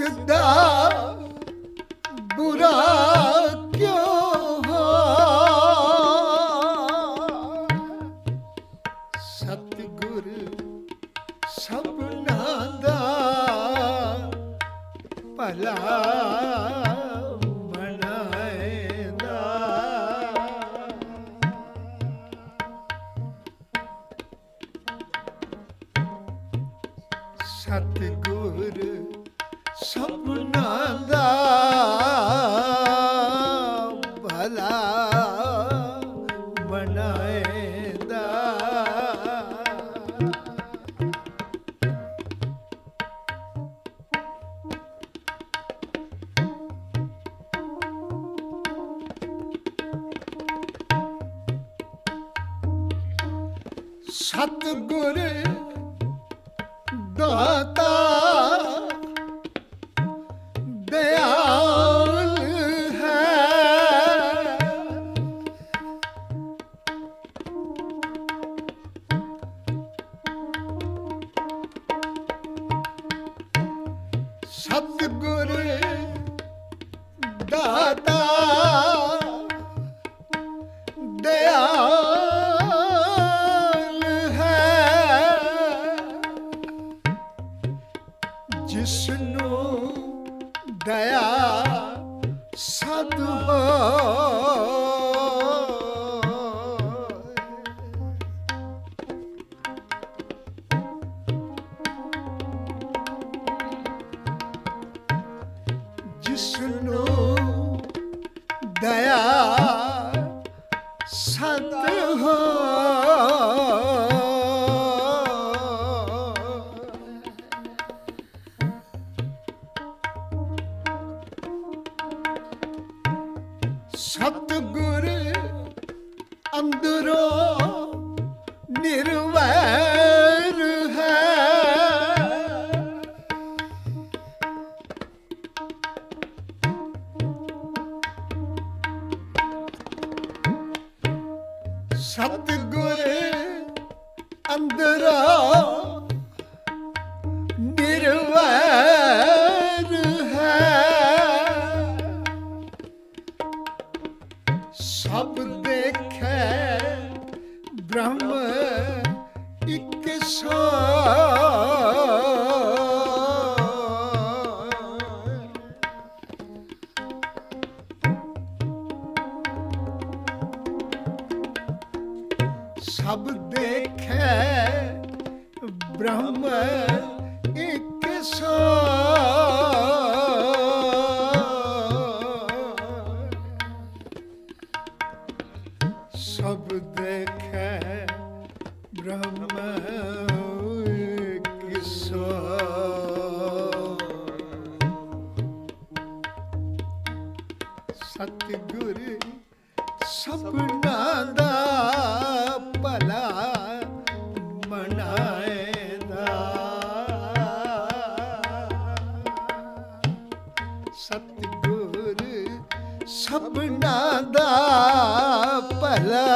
ਤਿਸ ਸਤਿਗੁਰ ਸਭਨਾ ਦਾ ਭਲਾ ਮਨਾਏਦਾ। ਸਤਿਗੁਰ ਸਭਨਾ ਦਾ ਭਲਾ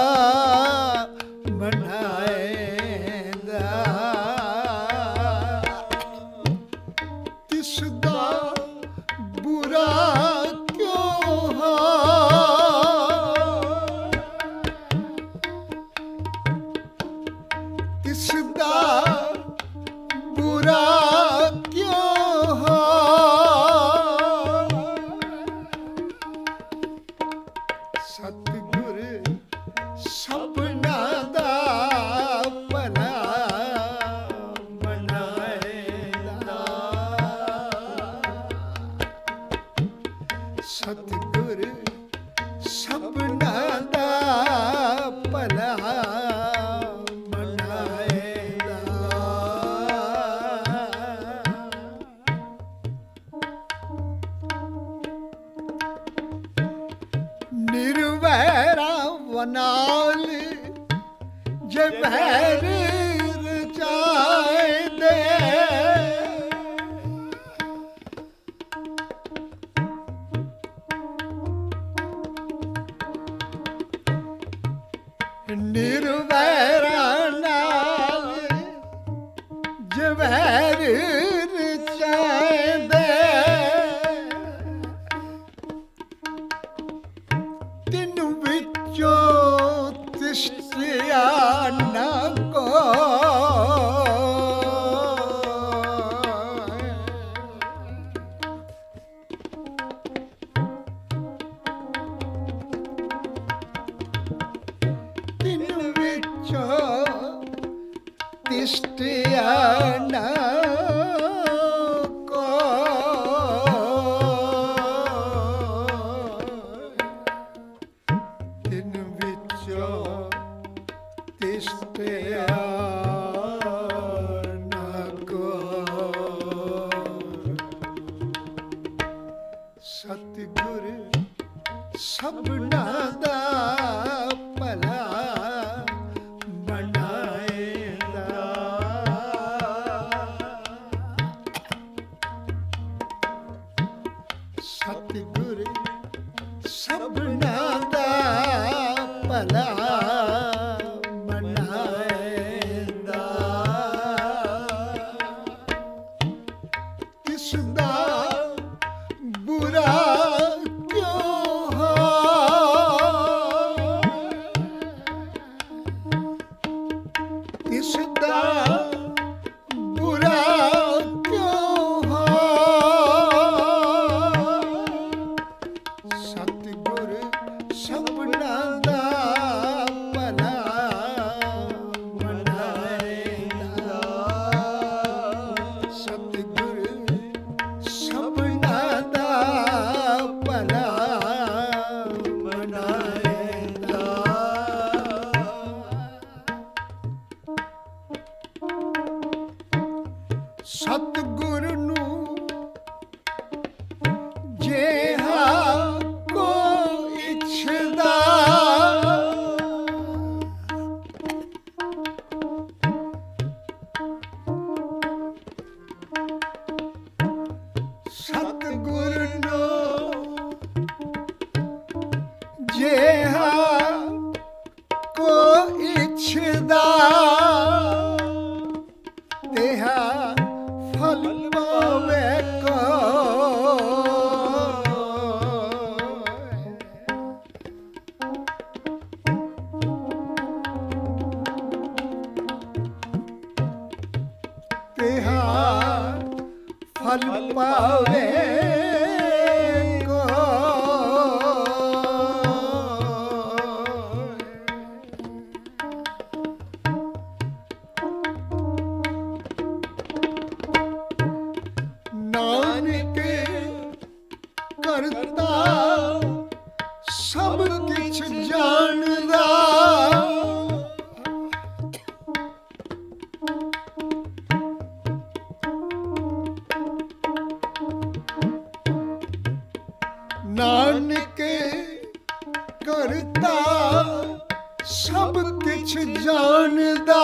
ਸਭ ਕੁਛ ਜਾਣਦਾ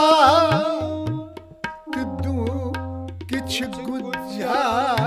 ਕਿਦੂ ਕਿਛ ਗੁਜਾਨਾ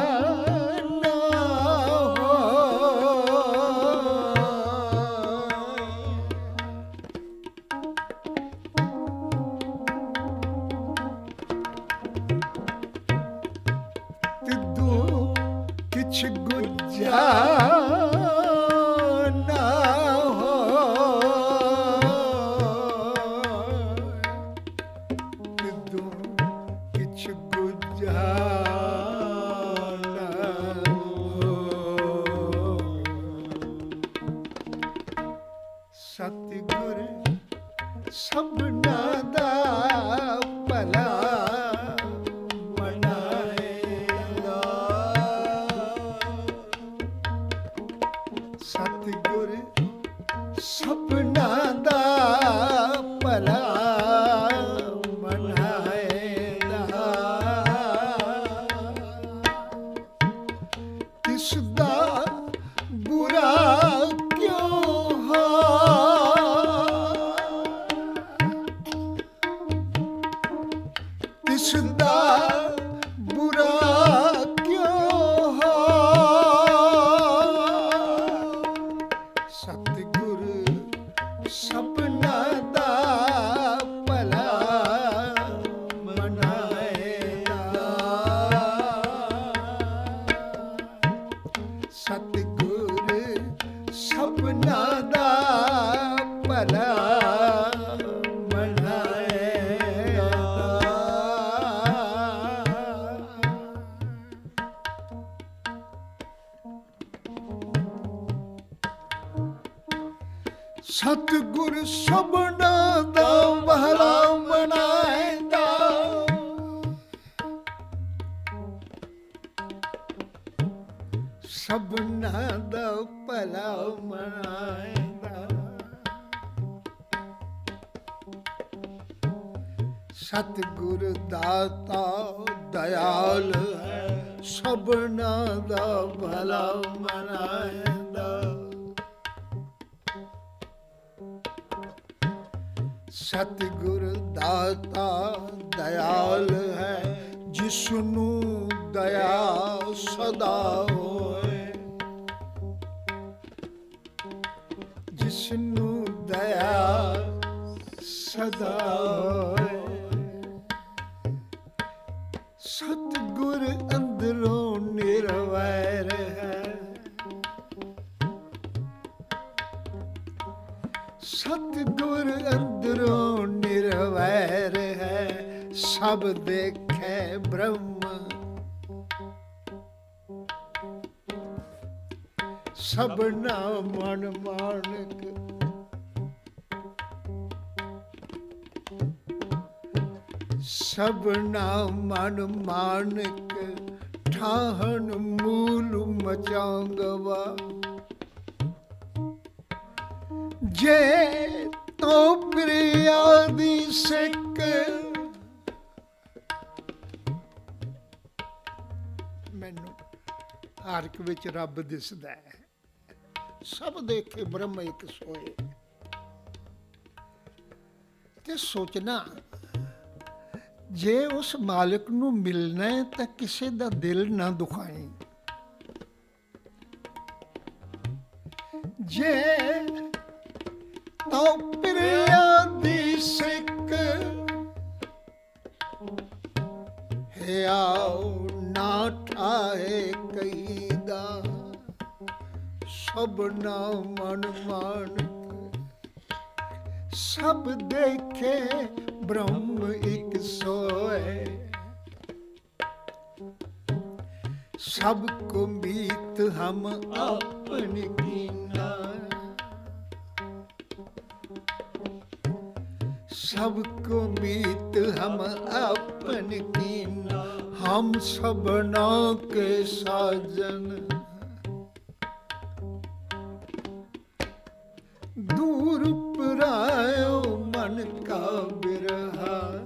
Jagannatha ਮੂਲ ਮਚਾਂਗਵਾ। ਜੇ ਤੋ ਪ੍ਰਿਆ ਦੀ ਸਿੱਕ ਮੈਨੂੰ ਹਰ ਇੱਕ ਵਿੱਚ ਰੱਬ ਦਿਸਦਾ ਹੈ। ਸਭ ਦੇਖੇ ਬ੍ਰਹਮ ਇੱਕ ਸੋਏ। ਤੇ ਸੋਚਣਾ, ਜੇ ਉਸ ਮਾਲਕ ਨੂੰ ਮਿਲਣਾ ਹੈ ਤਾਂ ਕਿਸੇ ਦਾ ਦਿਲ ਨਾ ਦੁਖਾਏ। ਜੇ ਤੋ ਪ੍ਰਿਆ ਦੀ ਸਿੱਕ ਹਿਆਉ ਨਾ ਠਾਏ ਕਈਦਾ ਸਭ ਨਾ ਮਨ ਮਾਨਕ, ਸਭ ਦੇਖੇ ਬ੍ਰਹਮ ਇੱਕ ਸੋਏ। ਸਭ ਕੋ ਮੀਤ ਹਮ ਆਪਨ ਕੀਨਾ। ਸਭ ਕੋ ਮੀਤ ਹਮ ਆਪਨ ਕੀਨਾ। ਹਮ ਸਭਨਾ ਕੇ ਸਾਜਨ। ਦੂਰ ਪਰਾਇਓ ਮਨ ਕਾ ਬਿਰਹਾ।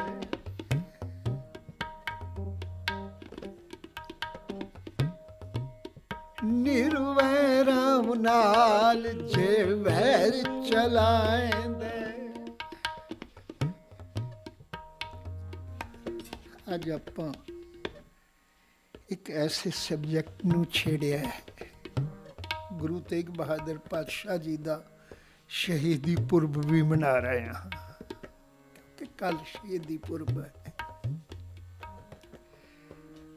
ਆਪਾਂ ਇੱਕ ਐਸੇ ਸਬਜੈਕਟ ਨੂੰ ਛੇੜਿਆ ਹੈ। ਗੁਰੂ ਤੇਗ ਬਹਾਦਰ ਪਾਤਸ਼ਾਹ ਜੀ ਦਾ ਸ਼ਹੀਦੀ ਪੁਰਬ ਵੀ ਮਨਾ ਰਹੇ ਹਾਂ। ਕਿ ਕੱਲ ਸ਼ਹੀਦੀ ਪੁਰਬ ਹੈ।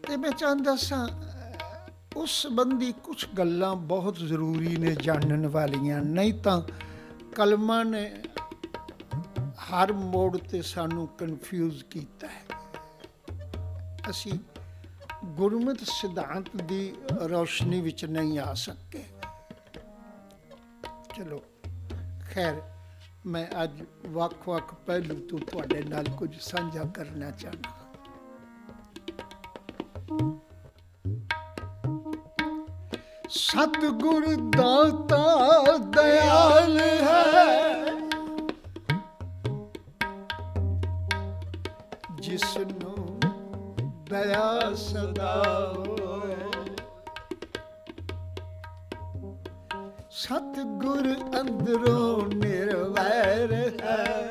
ਤੇ ਮੈਂ ਚਾਹੁੰਦਾ ਸਾਂ ਉਸ ਸੰਬੰਧੀ ਕੁਝ ਗੱਲਾਂ ਬਹੁਤ ਜ਼ਰੂਰੀ ਨੇ ਜਾਣਨ ਵਾਲੀਆਂ। ਨਹੀਂ ਤਾਂ ਕਲਮਾਂ ਨੇ ਹਰ ਮੋੜ ਤੇ ਸਾਨੂੰ ਕਨਫਿਊਜ਼ ਕੀਤਾ ਹੈ। ਅਸੀਂ ਗੁਰਮਤਿ ਸਿਧਾਂਤ ਦੀ ਰੌਸ਼ਨੀ ਵਿੱਚ ਨਹੀਂ ਆ ਸਕੇ। ਚਲੋ, ਖੈਰ, ਮੈਂ ਅੱਜ ਵੱਖ-ਵੱਖ ਪਹਿਲੂ ਤੋਂ ਤੁਹਾਡੇ ਨਾਲ ਕੁਝ ਸਾਂਝਾ ਕਰਨਾ ਚਾਹੁੰਦਾ ਸਤਿਗੁਰ ਦਾਤਾ, ਦਇਆਲ ਹੈ। ਦਇਆ ਸਦਾ ਹੋਏ ਸਤਿਗੁਰ ਅੰਦਰੋਂ ਨਿਰਵੈਰ ਹੈ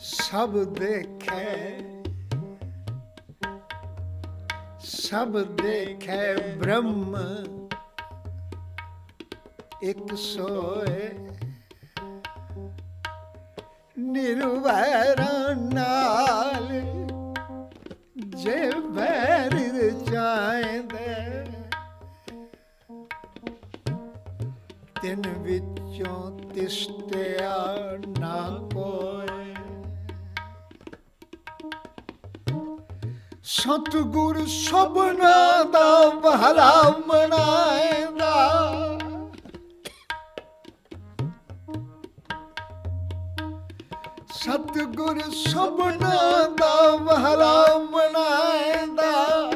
ਸਭ ਦੇਖੇ ਸਭ ਦੇਖੈ ਬ੍ਰਹਮ ਇੱਕ ਸੋਏ ਨਿਰਵੈਰਾਂ ਨਾਲ ਜੇ ਵੈਰ ਰਚਾਇਂਦੇ ਤਿੰਨ ਵਿੱਚੋਂ ਤਿਸਤਿਆ ਨਾ ਕੋਈ ਸਤਿਗੁਰ ਸਭਨਾ ਦਾ ਭਲਾ ਮਨਾਏਂਦਾ। ਸਤਿਗੁਰ ਸਭਨਾ ਦਾ ਭਲਾ ਮਨਾਏਂਦਾ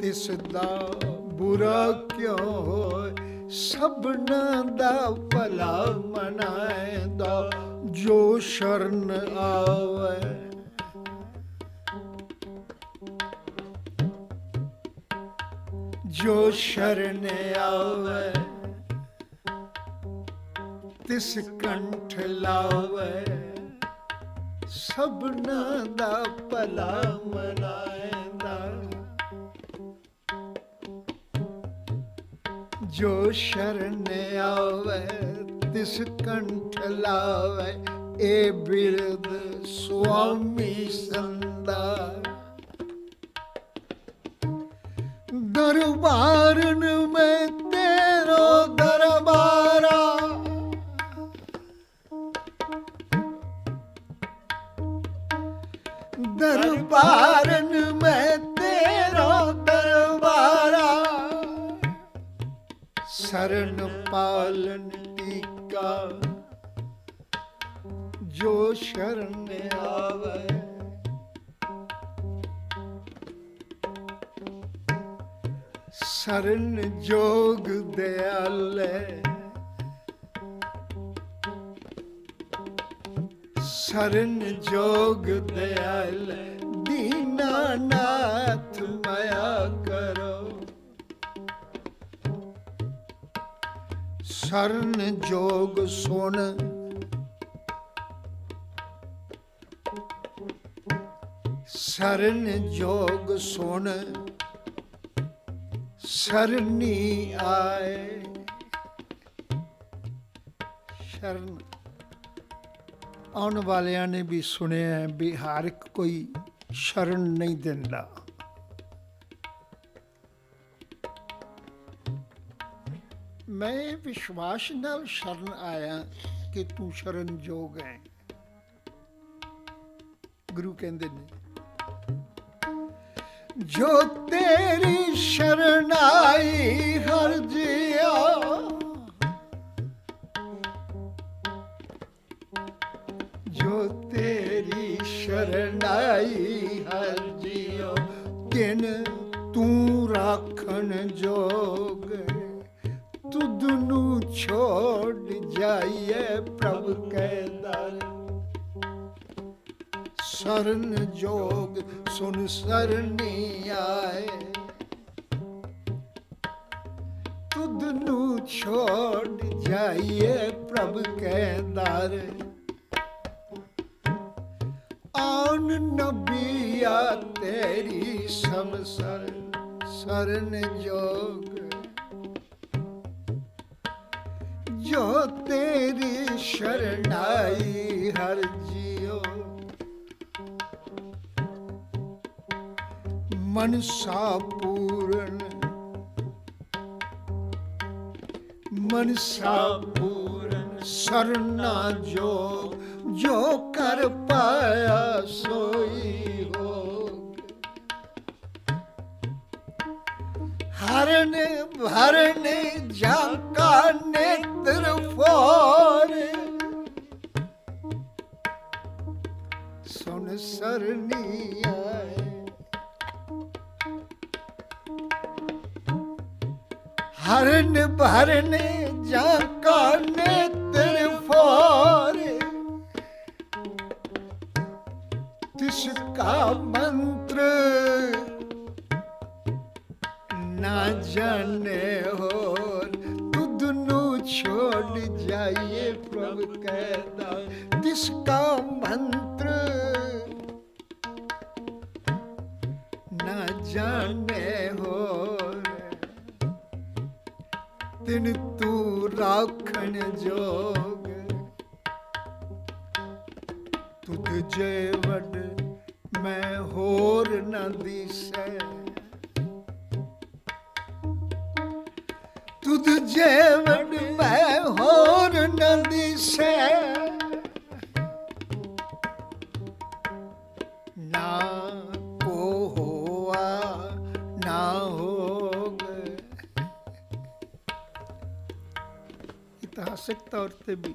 ਤਿਸ ਦਾ ਬੁਰਾ ਕਿਉਂ ਹੋਏ? ਸਭਨਾ ਦਾ ਭਲਾ ਮਨਾਏਂਦਾ ਜੋ ਸ਼ਰਨ ਆਵੇ। ਜੋ ਸ਼ਰਨ ਆਵੇ। ਤਿਸ ਕੰਠ ਲਾਵੇ, ਸਭਨਾ ਦਾ ਭਲਾ ਮਨਾਏਂਦਾ। ਜੋ ਸ਼ਰਨ ਆਵੇ, ਤਿਸ ਕੰਠ ਲਾਵੇ, ਏ ਬਿਰਦ ਸੁਆਮੀ ਸੰਦਾ। ਦਰਬਾਰਨ ਮੈਂ ਤੇਰੋ ਦਰਬਾਰਨ ਮੈਂ ਤੇਰੋ ਦਰਬਾਰਾ। ਸਰਨ ਪਾਲਨ ਟੀਕਾ, ਜੋ ਸ਼ਰਨ ਆਵੇ। ਸਰਨ ਜੋਗ ਦਿਆਲੇ। ਸਰਨ ਜੋਗ ਦਿਆਲੇ। ਦੀਨਾਨਾਥ ਮਾਇਆ ਕਰੋ ਸਰਨ ਜੋਗ ਸੁਣ ਸਰਨ ਜੋਗ ਸੁਣ ਸਰਨੀ ਆਏ ਸ਼ਰਨ ਆਉਣ ਵਾਲਿਆਂ ਨੇ ਵੀ ਸੁਣਿਆ ਵੀ ਹਰ ਕੋਈ ਸ਼ਰਨ ਨਹੀਂ ਦਿੰਦਾ। ਮੈਂ ਵਿਸ਼ਵਾਸ ਨਾਲ ਸ਼ਰਨ ਆਇਆ ਕਿ ਤੂੰ ਸ਼ਰਨ ਜੋਗ ਹੈ। ਗੁਰੂ ਕਹਿੰਦੇ ਨੇ, ਜੋ ਤੇਰੀ ਸ਼ਰਨ ਆਈ, ਹਰ ਜਿਆ ਜੋ ਤੇਰੀ ਸ਼ਰਨ ਆਈ ਹਰ ਜਿਉ ਤਿਨ ਤੂੰ ਰੱਖਣ ਜੋਗ ਤੁਧ ਨੂੰ ਛੋੜ ਜਾਈਏ ਪ੍ਰਭ ਕੈ ਦਰ ਸਰਨ ਜੋਗ ਸੁਨ ਸਰਨੀ ਆਏ ਤੁਧ ਨੂੰ ਛੋੜ ਜਾਈਏ ਪ੍ਰਭ ਕੈ ਦਰ ਆਨ ਨਬੀਆ ਤੇਰੀ ਸਮਸਰ ਸਰਨ ਜੋਗ? ਜੋ ਤੇਰੀ ਸ਼ਰਨਾਈ ਹਰ ਜਿਉ ਮਨਸਾ ਪੂਰਨ। ਮਨਸਾ ਪੂਰਨ। ਸਰਨਾ ਜੋ ਜੋ ਕਰ ਪਾਇਆ ਸੋਈ ਹੋ ਹਰਨ ਭਰਨ ਜਾਂਕਾ ਨੇਤਰ ਫੋਰ। ਸੁਨ ਸਰਨੀ ਆਏ। ਹਰਨ ਭਰਨ ਜਾਂਕਾ ਨੇਤਰ ਫੋਰ। ਤਿਸ ਕਾ ਮੰਤਰ ਨਾ ਜਾਣੇ ਹੋਰ ਤੁਧ ਨੂੰ ਛੋੜ ਜਾਈਏ ਪ੍ਰਭ ਕਹਿਦਾ ਤਿਸ ਕਾ ਮੰਤਰ ਨਾ ਜਾਣੇ ਹੋਰ ਤਿਨ ਤੂੰ ਜੇ ਵਡ ਮੈਂ ਹੋਰ ਨਾ ਦਿਸੈ ਤੁਧ ਜੇ ਵਡ ਮੈਂ ਹੋਰ ਨਾ ਦਿਸੈ ਨਾ ਕੋ ਹੋਆ ਨਾ ਹੋਗ। ਇਤਿਹਾਸਕ ਤੌਰ ਤੇ ਵੀ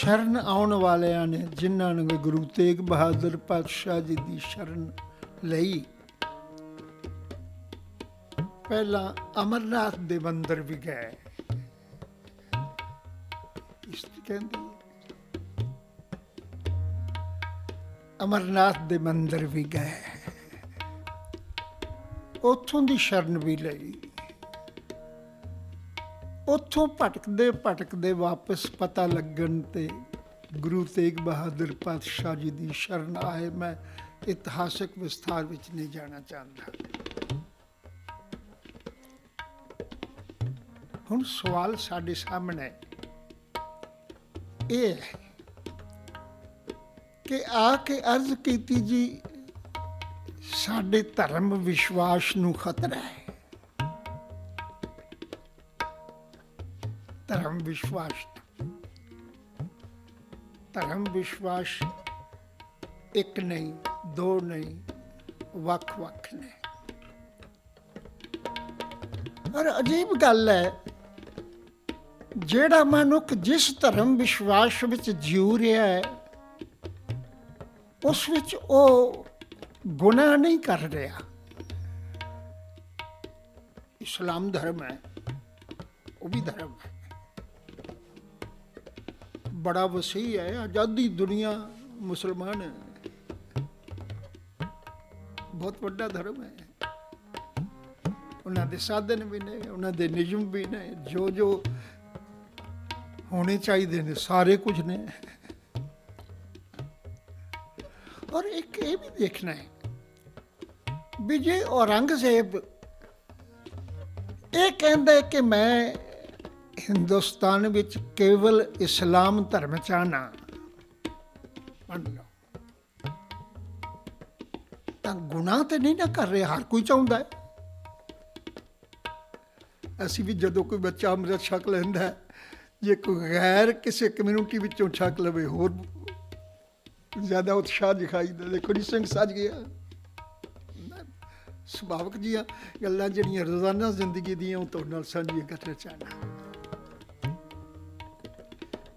ਸ਼ਰਨ ਆਉਣ ਵਾਲਿਆਂ ਨੇ ਜਿਨ੍ਹਾਂ ਨੇ ਗੁਰੂ ਤੇਗ ਬਹਾਦਰ ਪਾਤਸ਼ਾਹ ਜੀ ਦੀ ਸ਼ਰਨ ਲਈ। ਪਹਿਲਾਂ ਅਮਰਨਾਥ ਦੇ ਮੰਦਰ ਵੀ ਗਏ। ਇਸ ਦੀ ਅਮਰਨਾਥ ਦੇ ਮੰਦਰ ਵੀ ਗਏ। ਉੱਥੋਂ ਦੀ ਸ਼ਰਨ ਵੀ ਲਈ। ਉੱਥੋਂ ਭਟਕਦੇ ਭਟਕਦੇ ਵਾਪਸ ਪਤਾ ਲੱਗਣ ਤੇ ਗੁਰੂ ਤੇਗ ਬਹਾਦਰ ਪਾਤਸ਼ਾਹ ਜੀ ਦੀ ਸ਼ਰਨ ਆਏ। ਮੈਂ ਇਤਿਹਾਸਕ ਵਿਸਥਾਰ ਵਿੱਚ ਨਹੀਂ ਜਾਣਾ ਚਾਹੁੰਦਾ। ਹੁਣ ਸਵਾਲ ਸਾਡੇ ਸਾਹਮਣੇ ਇਹ ਹੈ ਕਿ ਆ ਕੇ ਅਰਜ਼ ਕੀਤੀ ਜੀ, ਸਾਡੇ ਧਰਮ ਵਿਸ਼ਵਾਸ ਨੂੰ ਖਤਰਾ ਹੈ। ਧਰਮ ਵਿਸ਼ਵਾਸ ਧਰਮ ਵਿਸ਼ਵਾਸ ਇੱਕ ਨਹੀਂ, ਦੋ ਨਹੀਂ, ਵੱਖ ਵੱਖ ਨੇ। ਪਰ ਅਜੀਬ ਗੱਲ ਹੈ, ਜਿਹੜਾ ਮਨੁੱਖ ਜਿਸ ਧਰਮ ਵਿਸ਼ਵਾਸ ਵਿੱਚ ਜਿਉ ਰਿਹਾ ਹੈ, ਉਸ ਵਿੱਚ ਉਹ ਗੁਨਾਹ ਨਹੀਂ ਕਰ ਰਿਹਾ। ਇਸਲਾਮ ਧਰਮ ਹੈ, ਉਹ ਵੀ ਧਰਮ ਹੈ। ਬੜਾ ਵਸੀ ਹੈ, ਆਜ਼ਾਦੀ ਦੁਨੀਆ ਮੁਸਲਮਾਨ ਹੈ। ਬਹੁਤ ਵੱਡਾ ਧਰਮ ਹੈ। ਉਹਨਾਂ ਦੇ ਸਾਧਨ ਵੀ ਨੇ, ਉਹਨਾਂ ਦੇ ਨਿਯਮ ਵੀ ਨੇ, ਜੋ ਜੋ ਹੋਣੇ ਚਾਹੀਦੇ ਨੇ, ਸਾਰੇ ਕੁਝ ਨੇ। ਔਰ ਇੱਕ ਇਹ ਵੀ ਦੇਖਣਾ ਹੈ ਵੀ ਜੇ ਔਰੰਗਜ਼ੇਬ ਇਹ ਕਹਿੰਦਾ ਕਿ ਮੈਂ ਹਿੰਦੁਸਤਾਨ ਵਿੱਚ ਕੇਵਲ ਇਸਲਾਮ ਧਰਮ ਚਾਹਨਾ ਮੰਨ ਲਓ। ਤਾਂ ਗੁਨਾਹ ਤੇ ਨਹੀਂ ਨਾ ਕਰ ਰਿਹਾ, ਹਰ ਕੋਈ ਚਾਹੁੰਦਾ ਹੈ। ਅਸੀਂ ਵੀ ਜਦੋਂ ਕੋਈ ਬੱਚਾ ਅੰਮ੍ਰਿਤ ਛਕ ਲੈਂਦਾ ਹੈ, ਜੇ ਕੋਈ ਗੈਰ ਕਿਸੇ ਕਮਿਊਨਿਟੀ ਵਿੱਚੋਂ ਛਕ ਲਵੇ, ਹੋਰ ਜ਼ਿਆਦਾ ਉਤਸ਼ਾਹ ਦਿਖਾਈਦਾ ਦੇਖੋ ਜੀ ਸਿੰਘ ਸੱਜ ਗਿਆ। ਸੁਭਾਵਕ ਜੀਆਂ ਗੱਲਾਂ ਜਿਹੜੀਆਂ ਰੋਜ਼ਾਨਾ ਜ਼ਿੰਦਗੀ ਦੀਆਂ ਉਹ ਤੁਹਾਡੇ ਨਾਲ ਸਾਂਝੀਆਂ ਕਰਨਾ ਚਾਹਨਾ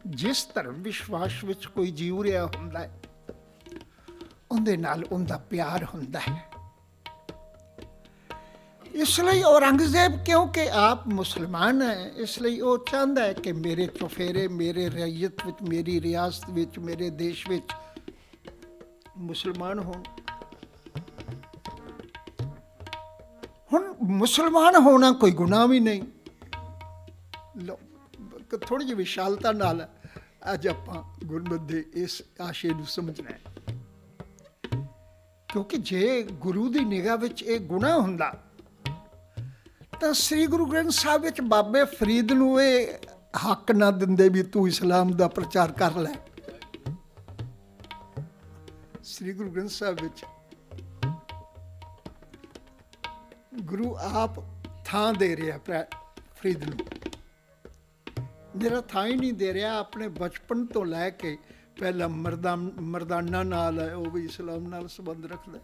ਜਿਸ ਧਰਮ ਵਿਸ਼ਵਾਸ ਵਿੱਚ ਕੋਈ ਜੀਵ ਰਿਹਾ ਹੁੰਦਾ ਹੈ, ਉਹਦੇ ਨਾਲ ਉਹਦਾ ਪਿਆਰ ਹੁੰਦਾ ਹੈ। ਇਸ ਲਈ ਔਰੰਗਜ਼ੇਬ ਕਿਉਂਕਿ ਆਪ ਮੁਸਲਮਾਨ ਹੈ, ਇਸ ਲਈ ਉਹ ਚਾਹੁੰਦਾ ਹੈ ਕਿ ਮੇਰੇ ਚੁਫੇਰੇ ਮੇਰੇ ਰਈਅਤ ਵਿੱਚ, ਮੇਰੀ ਰਿਆਸਤ ਵਿੱਚ, ਮੇਰੇ ਦੇਸ਼ ਵਿੱਚ ਮੁਸਲਮਾਨ ਹੋਣ। ਹੁਣ ਮੁਸਲਮਾਨ ਹੋਣਾ ਕੋਈ ਗੁਨਾਹ ਵੀ ਨਹੀਂ। ਲੋ ਥੋੜੀ ਜਿਹੀ ਵਿਸ਼ਾਲਤਾ ਨਾਲ ਅੱਜ ਆਪਾਂ ਗੁਰਮਤਿ ਦੇ ਇਸ ਆਸ਼ੇ ਨੂੰ ਸਮਝਣਾ ਹੈ। ਕਿਉਂਕਿ ਜੇ ਗੁਰੂ ਦੀ ਨਿਗਾਹ ਵਿੱਚ ਇਹ ਗੁਨਾਹ ਹੁੰਦਾ, ਤਾਂ ਸ੍ਰੀ ਗੁਰੂ ਗ੍ਰੰਥ ਸਾਹਿਬ ਵਿੱਚ ਬਾਬੇ ਫਰੀਦ ਨੂੰ ਇਹ ਹੱਕ ਨਾ ਦਿੰਦੇ ਵੀ ਤੂੰ ਇਸਲਾਮ ਦਾ ਪ੍ਰਚਾਰ ਕਰ ਲੈ। ਸ੍ਰੀ ਗੁਰੂ ਗ੍ਰੰਥ ਸਾਹਿਬ ਵਿੱਚ ਗੁਰੂ ਆਪ ਥਾਂ ਦੇ ਰਿਹਾ ਫਰੀਦ ਨੂੰ। ਮੇਰਾ ਥਾਂ ਹੀ ਨਹੀਂ ਦੇ ਰਿਹਾ ਆਪਣੇ ਬਚਪਨ ਤੋਂ ਲੈ ਕੇ ਪਹਿਲਾ ਮਰਦਾਂ ਮਰਦਾਨਾ ਨਾਲ ਹੈ ਉਹ ਵੀ ਇਸਲਾਮ ਨਾਲ ਸੰਬੰਧ ਰੱਖਦਾ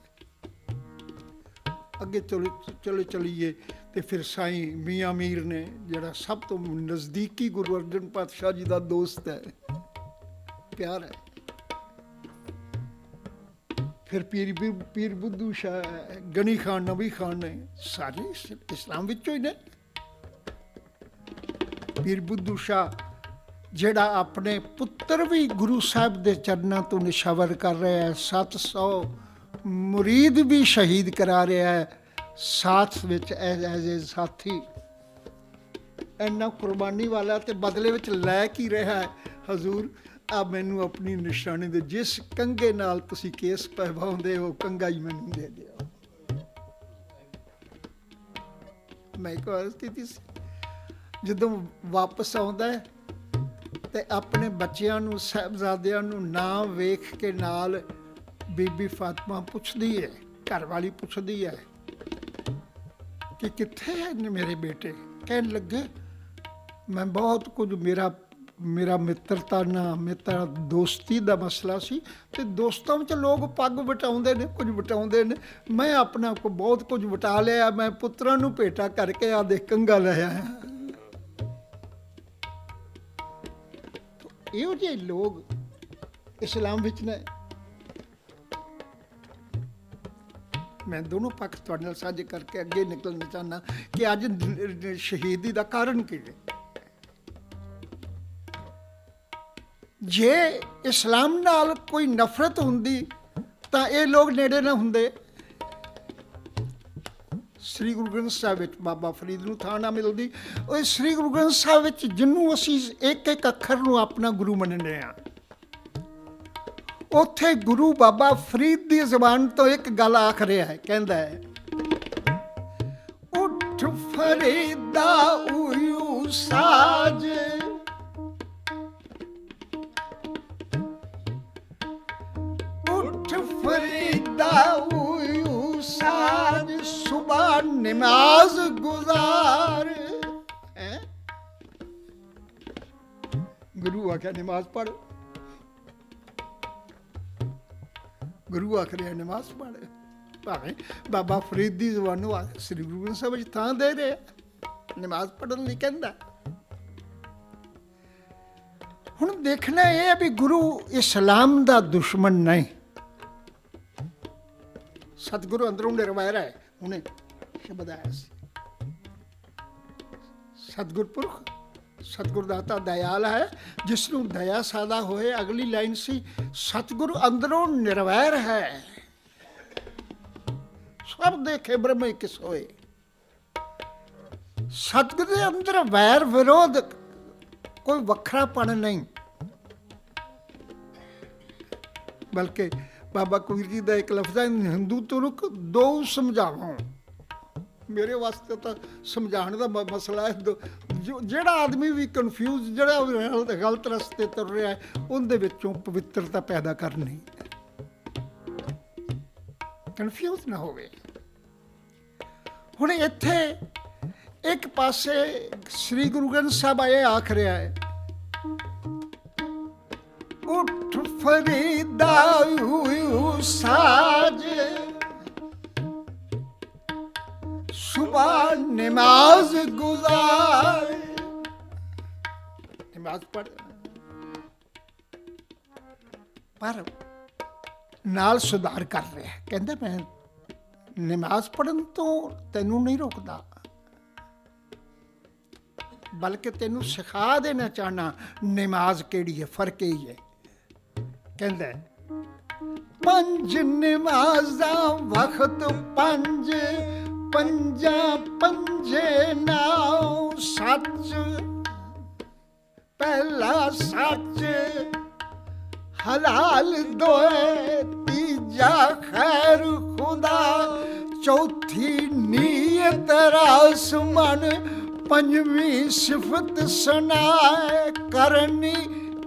ਅੱਗੇ ਚਲੋ ਚਲੋ ਚਲੀਏ ਤੇ ਫਿਰ ਸਾਈਂ ਮੀਆਂ ਮੀਰ ਨੇ ਜਿਹੜਾ ਸਭ ਤੋਂ ਨਜ਼ਦੀਕੀ ਗੁਰੂ ਅਰਜਨ ਪਾਤਸ਼ਾਹ ਜੀ ਦਾ ਦੋਸਤ ਹੈ, ਪਿਆਰ ਹੈ। ਫਿਰ ਪੀਰ ਪੀਰ ਬੁੱਧੂ ਸ਼ਾਹ, ਗਨੀ ਖਾਨ, ਨਬੀ ਖਾਨ ਨੇ ਸਾਰੇ ਇਸਲਾਮ ਵਿੱਚੋਂ ਹੀ ਨੇ। ਪੀਰ ਬੁੱਧੂ ਸ਼ਾਹ, ਜਿਹੜਾ ਆਪਣੇ ਪੁੱਤਰ ਵੀ ਗੁਰੂ ਸਾਹਿਬ ਦੇ ਚਰਨਾਂ ਤੋਂ ਨਿਸ਼ਾਵਰ ਕਰ ਰਿਹਾ ਹੈ 700 ਮੁਰੀਦ ਵੀ ਸ਼ਹੀਦ ਕਰਾ ਰਿਹਾ ਹੈ, ਸਾਥ ਵਿੱਚ ਐਜ਼ ਏ ਸਾਥੀ। ਇੰਨਾ ਕੁਰਬਾਨੀ ਵਾਲਾ ਤੇ ਬਦਲੇ ਵਿੱਚ ਲੈ ਕੀ ਰਿਹਾ ਹੈ? ਹਜ਼ੂਰ ਆ ਮੈਨੂੰ ਆਪਣੀ ਨਿਸ਼ਾਨੀ ਦੇ, ਜਿਸ ਕੰਗੇ ਨਾਲ ਤੁਸੀਂ ਕੇਸ ਪਹਿਵਾਉਂਦੇ ਹੋ ਕੰਗਾ ਹੀ ਮੈਨੂੰ ਦੇ ਦਿਓ। ਮੈਂ ਕੋ ਸਥਿਤੀ ਸੀ। ਜਦੋਂ ਵਾਪਸ ਆਉਂਦਾ ਤੇ ਆਪਣੇ ਬੱਚਿਆਂ ਨੂੰ, ਸਹਿਬਜ਼ਾਦਿਆਂ ਨੂੰ ਨਾ ਵੇਖ ਕੇ ਨਾਲ ਬੀਬੀ ਫਾਤਮਾ ਪੁੱਛਦੀ ਹੈ ਘਰ ਵਾਲੀ ਪੁੱਛਦੀ ਹੈ ਕਿ ਕਿੱਥੇ ਹੈ ਮੇਰੇ ਬੇਟੇ? ਕਹਿਣ ਲੱਗੇ, ਮੈਂ ਬਹੁਤ ਕੁਝ ਮੇਰਾ ਮੇਰਾ ਮਿੱਤਰਤਾ ਨਾ ਮਿੱਤਰ ਦੋਸਤੀ ਦਾ ਮਸਲਾ ਸੀ ਤੇ ਦੋਸਤਾਂ ਵਿੱਚ ਲੋਕ ਪੱਗ ਵਟਾਉਂਦੇ ਨੇ, ਕੁਝ ਵਟਾਉਂਦੇ ਨੇ। ਮੈਂ ਆਪਣਾ ਕੋ, ਬਹੁਤ ਕੁਝ ਵਟਾ ਲਿਆ, ਮੈਂ ਪੁੱਤਰਾਂ ਨੂੰ ਭੇਟਾ ਕਰਕੇ ਆ ਦੇ ਕੰਗਾ ਲਿਆ ਇਹੋ ਜਿਹੇ ਲੋਕ ਇਸਲਾਮ ਵਿੱਚ ਨੇ। ਮੈਂ ਦੋਨੋਂ ਪੱਖ ਤੁਹਾਡੇ ਨਾਲ ਸਾਂਝੇ ਕਰਕੇ ਅੱਗੇ ਨਿਕਲਣਾ ਚਾਹਨਾ ਕਿ ਅੱਜ ਸ਼ਹੀਦੀ ਦਾ ਕਾਰਨ ਕੀ ਹੈ? ਜੇ ਇਸਲਾਮ ਨਾਲ ਕੋਈ ਨਫ਼ਰਤ ਹੁੰਦੀ ਤਾਂ ਇਹ ਲੋਕ ਨੇੜੇ ਨਾ ਹੁੰਦੇ। ਸ੍ਰੀ ਗੁਰੂ ਗ੍ਰੰਥ ਸਾਹਿਬ ਵਿੱਚ ਬਾਬਾ ਫਰੀਦ ਨੂੰ ਥਾਂ ਨਾ ਮਿਲਦੀ। ਉਹ ਸ੍ਰੀ ਗੁਰੂ ਗ੍ਰੰਥ ਸਾਹਿਬ ਵਿੱਚ ਜਿੰਨੂੰ ਅਸੀਂ ਇੱਕ ਇੱਕ ਅੱਖਰ ਨੂੰ ਆਪਣਾ ਗੁਰੂ ਮੰਨਦੇ ਆ ਉੱਥੇ ਗੁਰੂ ਬਾਬਾ ਫਰੀਦ ਦੀ ਜ਼ੁਬਾਨ ਤੋਂ ਇੱਕ ਗੱਲ ਆਖ ਰਿਹਾ ਹੈ, ਕਹਿੰਦਾ ਹੈ, ਉੱਠ ਫਰੀਦਾ ਉਯੂ ਸਾਜ। ਉੱਠ ਫਰੀਦਾ ਉਯੂ ਸਾਜ। ਸੁਬਾ ਨਮਾਜ਼ ਗੁਜ਼ਾਰ। ਗੁਰੂ ਆਖਿਆ, ਨਮਾਜ਼ ਪੜ੍ਹ। ਗੁਰੂ ਆਖਰਿਆ ਨਮਾਜ਼ ਪੜ੍ਹ। ਭਾਵੇਂ ਬਾਬਾ ਫਰੀਦ ਦੀ ਜ਼ੁਬਾਨ ਨੂੰ ਸ੍ਰੀ ਗੁਰੂ ਗ੍ਰੰਥ ਸਾਹਿਬ ਵਿੱਚ ਥਾਂ ਦੇ ਰਿਹਾ ਨਮਾਜ਼ ਪੜ੍ਹਨ ਲਈ ਕਹਿੰਦਾ। ਹੁਣ ਦੇਖਣਾ ਇਹ ਹੈ ਵੀ ਗੁਰੂ ਇਸਲਾਮ ਦਾ ਦੁਸ਼ਮਣ ਨਹੀਂ। ਸਤਿਗੁਰੂ ਅੰਦਰੋਂ ਨਿਰਵੈਰ ਹੈ। ਉਹਨੇ ਸ਼ਬਦ ਆਇਆ ਸੀ। ਸਤਿਗੁਰ ਪੁਰਖ, ਸਤਿਗੁਰ ਦਾਤਾ ਦਇਆਲ ਹੈ ਜਿਸ ਨੂੰ ਦਇਆ ਸਾਦਾ ਹੋਏ, ਅਗਲੀ ਲਾਈਨ ਸੀ, ਸਤਿਗੁਰ ਅੰਦਰੋਂ ਨਿਰਵੈਰ ਹੈ। ਸਭ ਦੇਖੇ ਬ੍ਰਹਮ ਕਿਸ ਹੋਏ ਸਤਿਗੁਰ ਦੇ ਅੰਦਰ ਵੈਰ ਵਿਰੋਧ, ਕੋਈ ਵੱਖਰਾਪਣ ਨਹੀਂ। ਬਲਕਿ ਬਾਬਾ ਕਬੀਰ ਜੀ ਦਾ ਇੱਕ ਲਫ਼ਜ਼ ਹੈ, ਹਿੰਦੂ ਤੁਰਕ ਦੋ ਸਮਝਾਵਾਂ ਮੇਰੇ ਵਾਸਤੇ ਤਾਂ ਸਮਝਾਉਣ ਦਾ ਮਸਲਾ ਹੈ, ਦੋ- ਜਿਹੜਾ ਆਦਮੀ ਵੀ ਕਨਫਿਊਜ਼ ਜਿਹੜਾ ਗਲਤ- ਗਲਤ ਰਸਤੇ ਤੁਰ ਰਿਹਾ ਹੈ, ਉਹਦੇ ਵਿੱਚੋਂ ਪਵਿੱਤਰਤਾ ਪੈਦਾ ਕਰਨੀ ਕਨਫਿਊਜ਼ ਨਾ ਹੋਵੇ। ਹੁਣ ਇੱਥੇ ਇੱਕ ਪਾਸੇ ਸ੍ਰੀ ਗੁਰੂ ਗ੍ਰੰਥ ਸਾਹਿਬ ਆਏ, ਆਖ ਰਿਹਾ ਹੈ ਉਠ ਫਰੀਦਾ ਹੋਇ ਸਾਜ ਸੁਬਹ ਨਮਾਜ਼ ਗੁਜ਼ਾਰ ਨਮਾਜ਼ ਪੜ ਪਰ ਨਾਲ ਸੁਧਾਰ ਕਰ ਰਿਹਾ ਹੈ। ਕਹਿੰਦਾ ਮੈਂ ਨਮਾਜ਼ ਪੜਨ ਤੋਂ ਤੈਨੂੰ ਨਹੀਂ ਰੋਕਦਾ ਬਲਕਿ ਤੈਨੂੰ ਸਿਖਾ ਦੇਣਾ ਚਾਹਨਾ ਨਮਾਜ਼ ਕਿਹੜੀ ਹੈ ਫ਼ਰਕ ਇਹ ਹੈ ਕਹਿੰਦਾ ਹੈ, ਪੰਜ ਨਮਾਜ਼ਾਂ ਵਖਤ ਪੰਜ ਪੰਜਾਂ ਪੰਜੇ ਨਾਉ ਸੱਚ ਪਹਿਲਾ ਸੱਚ ਹਲਾਲ ਦੋਏ ਤੀਜਾ ਖੈਰ ਖੁਦਾ ਚੌਥੀ ਨੀਅਤ ਰਾਸ ਮਨ ਪੰਜਵੀਂ ਸਿਫਤ ਸੁਨਾਏ ਕਰਨੀ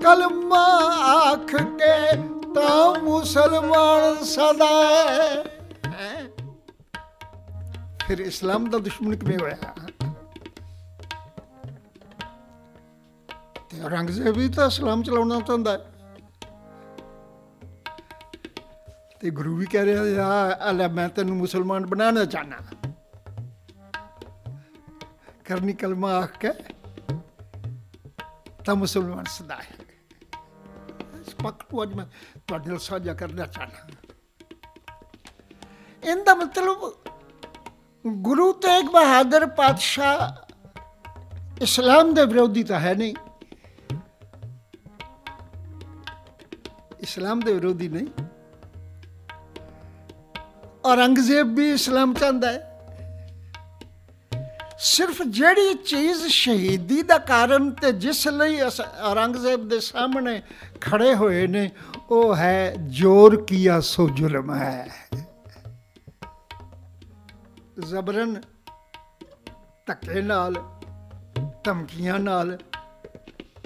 ਕਲਮਾ ਆਖ ਕੇ ਤਾਂ ਮੁਸਲਮਾਨ ਸਦਾ ਹੈ। ਫਿਰ ਇਸਲਾਮ ਦਾ ਦੁਸ਼ਮਣ ਕਿਵੇਂ ਹੋਇਆ? ਤੇ ਔਰੰਗਜ਼ੇਬ ਵੀ ਤਾਂ ਇਸਲਾਮ ਚਲਾਉਣਾ ਚਾਹੁੰਦਾ ਹੈ। ਤੇ ਗੁਰੂ ਵੀ ਕਹਿ ਰਿਹਾ ਯਾ ਅੱਲਾ, ਮੈਂ ਤੈਨੂੰ ਮੁਸਲਮਾਨ ਬਣਾਉਣਾ ਚਾਹਨਾ ਕਰਨੀ ਕਲਮਾ ਆਖ ਕੇ ਤਾਂ ਮੁਸਲਮਾਨ ਸਦਾ ਹੈ। ਪੱਖ ਨੂੰ ਅੱਜ ਮੈਂ ਤੁਹਾਡੇ ਨਾਲ ਸਾਂਝਾ ਕਰਨਾ ਚਾਹਨਾ ਇਹਦਾ ਮਤਲਬ ਗੁਰੂ ਤੇਗ ਬਹਾਦਰ ਪਾਤਸ਼ਾਹ ਇਸਲਾਮ ਦੇ ਵਿਰੋਧੀ ਤਾਂ ਹੈ ਨਹੀਂ। ਇਸਲਾਮ ਦੇ ਵਿਰੋਧੀ ਨਹੀਂ। ਔਰੰਗਜ਼ੇਬ ਵੀ ਇਸਲਾਮ ਚਾਹੁੰਦਾ ਹੈ। ਸਿਰਫ ਜਿਹੜੀ ਚੀਜ਼ ਸ਼ਹੀਦੀ ਦਾ ਕਾਰਨ ਤੇ ਜਿਸ ਲਈ ਅਸ- ਔਰੰਗਜ਼ੇਬ ਦੇ ਸਾਹਮਣੇ ਖੜੇ ਹੋਏ ਨੇ, ਉਹ ਹੈ ਜੋਰ ਕੀਆ ਸੋ ਜ਼ੁਲਮ ਹੈ। ਜ਼ਬਰਨ ਧੱਕੇ ਨਾਲ, ਧਮਕੀਆਂ ਨਾਲ,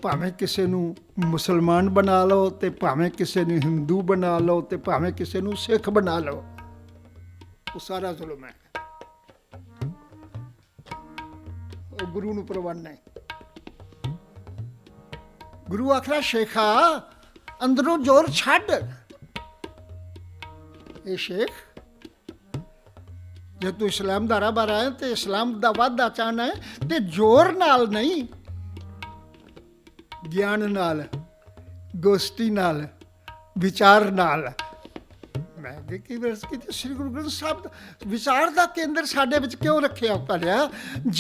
ਭਾਵੇਂ ਕਿਸੇ ਨੂੰ ਮੁਸਲਮਾਨ ਬਣਾ ਲਓ ਤੇ ਭਾਵੇਂ ਕਿਸੇ ਨੂੰ ਹਿੰਦੂ ਬਣਾ ਲਓ ਤੇ ਭਾਵੇਂ ਕਿਸੇ ਨੂੰ ਸਿੱਖ ਬਣਾ ਲਓ, ਉਹ ਸਾਰਾ ਜ਼ੁਲਮ ਹੈ। ਉਹ ਗੁਰੂ ਨੂੰ ਪ੍ਰਵਾਨ ਨਹੀਂ ਗੁਰੂ ਆਖਰਾ ਸ਼ੇਖਾ, ਅੰਦਰੋਂ ਜ਼ੋਰ ਛੱਡ। ਇਹ ਸ਼ੇਖ, ਜੇ ਤੂੰ ਇਸਲਾਮ ਦਾ ਰਾਹ ਹੈ ਤੇ ਇਸਲਾਮ ਦਾ ਵਾਧਾ ਚਾਹਨਾ ਹੈ ਤੇ ਜ਼ੋਰ ਨਾਲ ਨਹੀਂ, ਗਿਆਨ ਨਾਲ, ਗੋਸ਼ਟੀ ਨਾਲ, ਵਿਚਾਰ ਨਾਲ। ਮੈਂ ਕਿ ਕੀ ਕਿ ਸ੍ਰੀ ਗੁਰੂ ਗ੍ਰੰਥ ਸਾਹਿਬ ਦਾ ਵਿਚਾਰ ਦਾ ਕੇਂਦਰ ਸਾਡੇ ਵਿੱਚ ਕਿਉਂ ਰੱਖਿਆ ਪੜਿਆ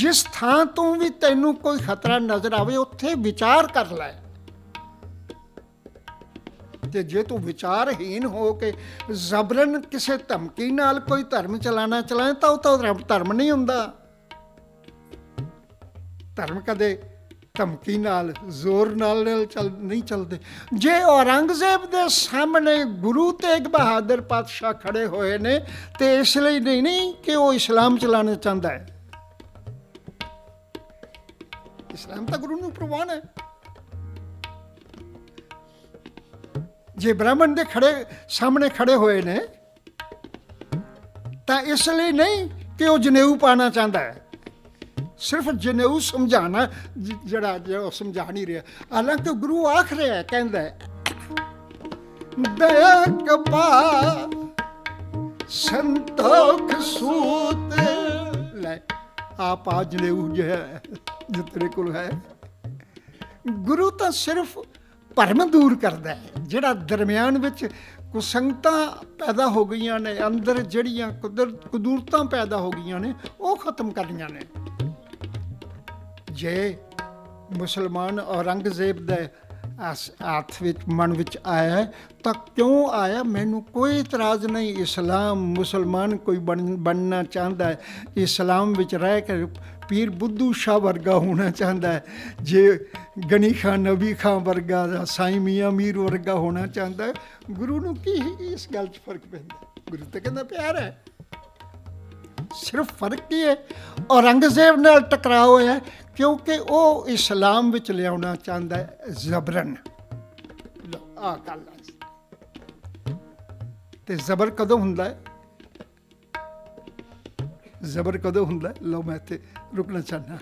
ਜਿਸ ਥਾਂ ਤੋਂ ਵੀ ਤੈਨੂੰ ਕੋਈ ਖਤਰਾ ਨਜ਼ਰ ਆਵੇ, ਉੱਥੇ ਵਿਚਾਰ ਕਰ ਲੈ। ਤੇ ਜੇ ਤੂੰ ਵਿਚਾਰਹੀਨ ਹੋ ਕੇ ਜ਼ਬਰਨ ਕਿਸੇ ਧਮਕੀ ਨਾਲ ਕੋਈ ਧਰਮ ਚਲਾਣਾ ਚਲਾਏ, ਤਾਂ ਉਹ ਤਾਂ ਧਰਮ ਨਹੀਂ ਹੁੰਦਾ। ਧਰਮ ਕਦੇ ਧਮਕੀ ਨਾਲ, ਜ਼ੋਰ ਨਾਲ ਚੱਲ, ਨਹੀਂ ਚੱਲਦੇ। ਜੇ ਔਰੰਗਜ਼ੇਬ ਦੇ ਸਾਹਮਣੇ ਗੁਰੂ ਤੇਗ ਬਹਾਦਰ ਪਾਤਸ਼ਾਹ ਖੜੇ ਹੋਏ ਨੇ, ਤੇ ਇਸ ਲਈ ਨਹੀਂ ਨਹੀਂ ਕਿ ਉਹ ਇਸਲਾਮ ਚਲਾਉਣਾ ਚਾਹੁੰਦਾ ਹੈ। ਇਸਲਾਮ ਤਾਂ ਗੁਰੂ ਨੂੰ ਪ੍ਰਵਾਨ ਹੈ। ਜੇ ਬ੍ਰਾਹਮਣ ਦੇ ਖੜੇ, ਸਾਹਮਣੇ ਖੜੇ ਹੋਏ ਨੇ, ਤਾਂ ਇਸ ਲਈ ਨਹੀਂ ਕਿ ਉਹ ਜਨੇਊ ਪਾਣਾ ਚਾਹੁੰਦਾ ਹੈ। ਸਿਰਫ ਜਨੇਊ ਸਮਝਾਣਾ ਜਿਹੜਾ ਜਿਹੜਾ ਉਹ ਸਮਝਾ ਨਹੀਂ ਰਿਹਾ। ਹਾਲਾਂਕਿ ਗੁਰੂ ਆਖ ਰਿਹਾ ਕਹਿੰਦਾ ਹੈ, ਦਇਆ ਸੰਤੋਖ ਸੂਤ। ਲੈ ਆਪ ਆ ਜਨੇਊ ਜਿਹਾ ਜੋ ਤੇਰੇ ਕੋਲ ਹੈ। ਗੁਰੂ ਤਾਂ ਸਿਰਫ ਭਰਮ ਦੂਰ ਕਰਦਾ ਹੈ ਜਿਹੜਾ ਦਰਮਿਆਨ ਵਿੱਚ ਕੁਸੰਗਤਾਂ ਪੈਦਾ ਹੋ ਗਈਆਂ ਨੇ ਅੰਦਰ ਜਿਹੜੀਆਂ ਕੁਦਰਤ ਕੁਦੂਰਤਾਂ ਪੈਦਾ ਹੋ ਗਈਆਂ ਨੇ ਉਹ ਖਤਮ ਕਰਨੀਆਂ ਨੇ। ਜੇ ਮੁਸਲਮਾਨ ਔਰੰਗਜ਼ੇਬ ਦੇ ਅਸ ਹੱਥ ਵਿੱਚ, ਮਨ ਵਿੱਚ ਆਇਆ, ਤਾਂ ਕਿਉਂ ਆਇਆ? ਮੈਨੂੰ ਕੋਈ ਇਤਰਾਜ਼ ਨਹੀਂ। ਇਸਲਾਮ ਮੁਸਲਮਾਨ ਕੋਈ ਬਣਨਾ ਚਾਹੁੰਦਾ ਹੈ। ਇਸਲਾਮ ਵਿੱਚ ਰਹਿ ਕੇ ਪੀਰ ਬੁੱਧੂ ਸ਼ਾਹ ਵਰਗਾ ਹੋਣਾ ਚਾਹੁੰਦਾ ਹੈ। ਜੇ ਗਨੀ ਖਾਨ, ਨਬੀ ਖਾਨ ਵਰਗਾ ਜਾਂ ਸਾਈਂ ਮੀਆਂ ਮੀਰ ਵਰਗਾ ਹੋਣਾ ਚਾਹੁੰਦਾ ਹੈ। ਗੁਰੂ ਨੂੰ ਕੀ ਇਸ ਗੱਲ 'ਚ ਫ਼ਰਕ ਪੈਂਦਾ? ਗੁਰੂ ਤਾਂ ਕਹਿੰਦਾ ਪਿਆਰ ਹੈ। ਸਿਰਫ ਫ਼ਰਕ ਕੀ ਹੈ? ਔਰੰਗਜ਼ੇਬ ਨਾਲ ਟਕਰਾਅ ਹੋਇਆ ਕਿਉਂਕਿ ਉਹ ਇਸਲਾਮ ਵਿੱਚ ਲਿਆਉਣਾ ਚਾਹੁੰਦਾ ਹੈ ਜ਼ਬਰਨ। ਆ ਗੱਲ ਤੇ ਜ਼ਬਰ ਕਦੋਂ ਹੁੰਦਾ ਹੈ? ਜ਼ਬਰ ਕਦੋਂ ਹੁੰਦਾ ਲੋ ਮੈਂ ਤੇ ਰੁਕਣਾ ਚਾਹਨਾ